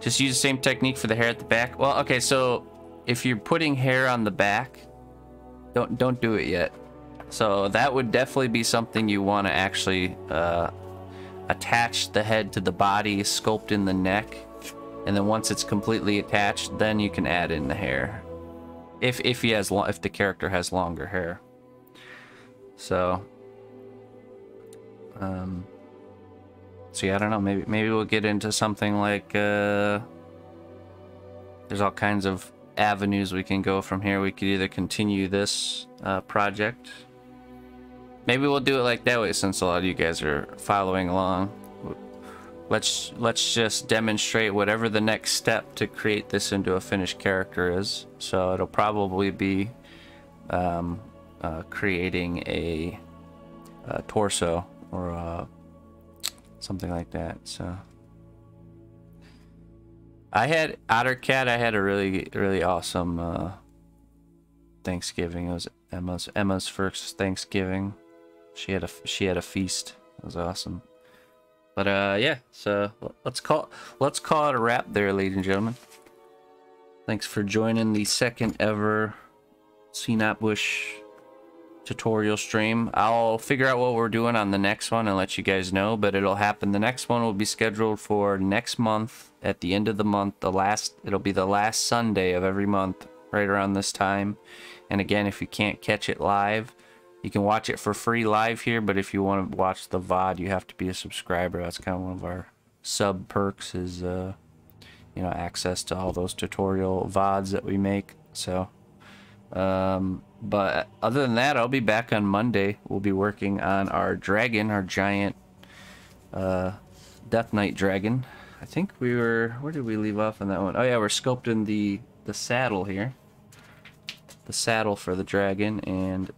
Just use the same technique for the hair at the back. Well, okay, so if you're putting hair on the back, don't don't do it yet. So that would definitely be something you want to actually uh, attach the head to the body, sculpt in the neck, and then once it's completely attached, then you can add in the hair. If if he has if the character has longer hair. So Um, yeah, I don't know. Maybe maybe we'll get into something like uh, there's all kinds of avenues we can go from here. We could either continue this uh, project. Maybe we'll do it like that way since a lot of you guys are following along. Let's let's just demonstrate whatever the next step to create this into a finished character is. So it'll probably be um, uh, creating a, a, torso or a, something like that. So I had Ottercat. I had a really really awesome uh, Thanksgiving. It was Emma's Emma's first Thanksgiving. She had a she had a feast. It was awesome. But uh, yeah. So let's call let's call it a wrap there, ladies and gentlemen. Thanks for joining the second ever CNAP Bush tutorial stream. I'll figure out what we're doing on the next one and let you guys know, but it'll happen. The next one will be scheduled for next month at the end of the month. The last it'll be the last Sunday of every month right around this time. And again, if you can't catch it live, you can watch it for free live here, but if you want to watch the VOD, you have to be a subscriber. That's kind of one of our sub perks is uh you know, access to all those tutorial VODs that we make. So um, but other than that, I'll be back on Monday. We'll be working on our dragon, our giant uh, Death Knight dragon. I think we were, where did we leave off on that one? Oh yeah, we're sculpting the, the saddle here. The saddle for the dragon, and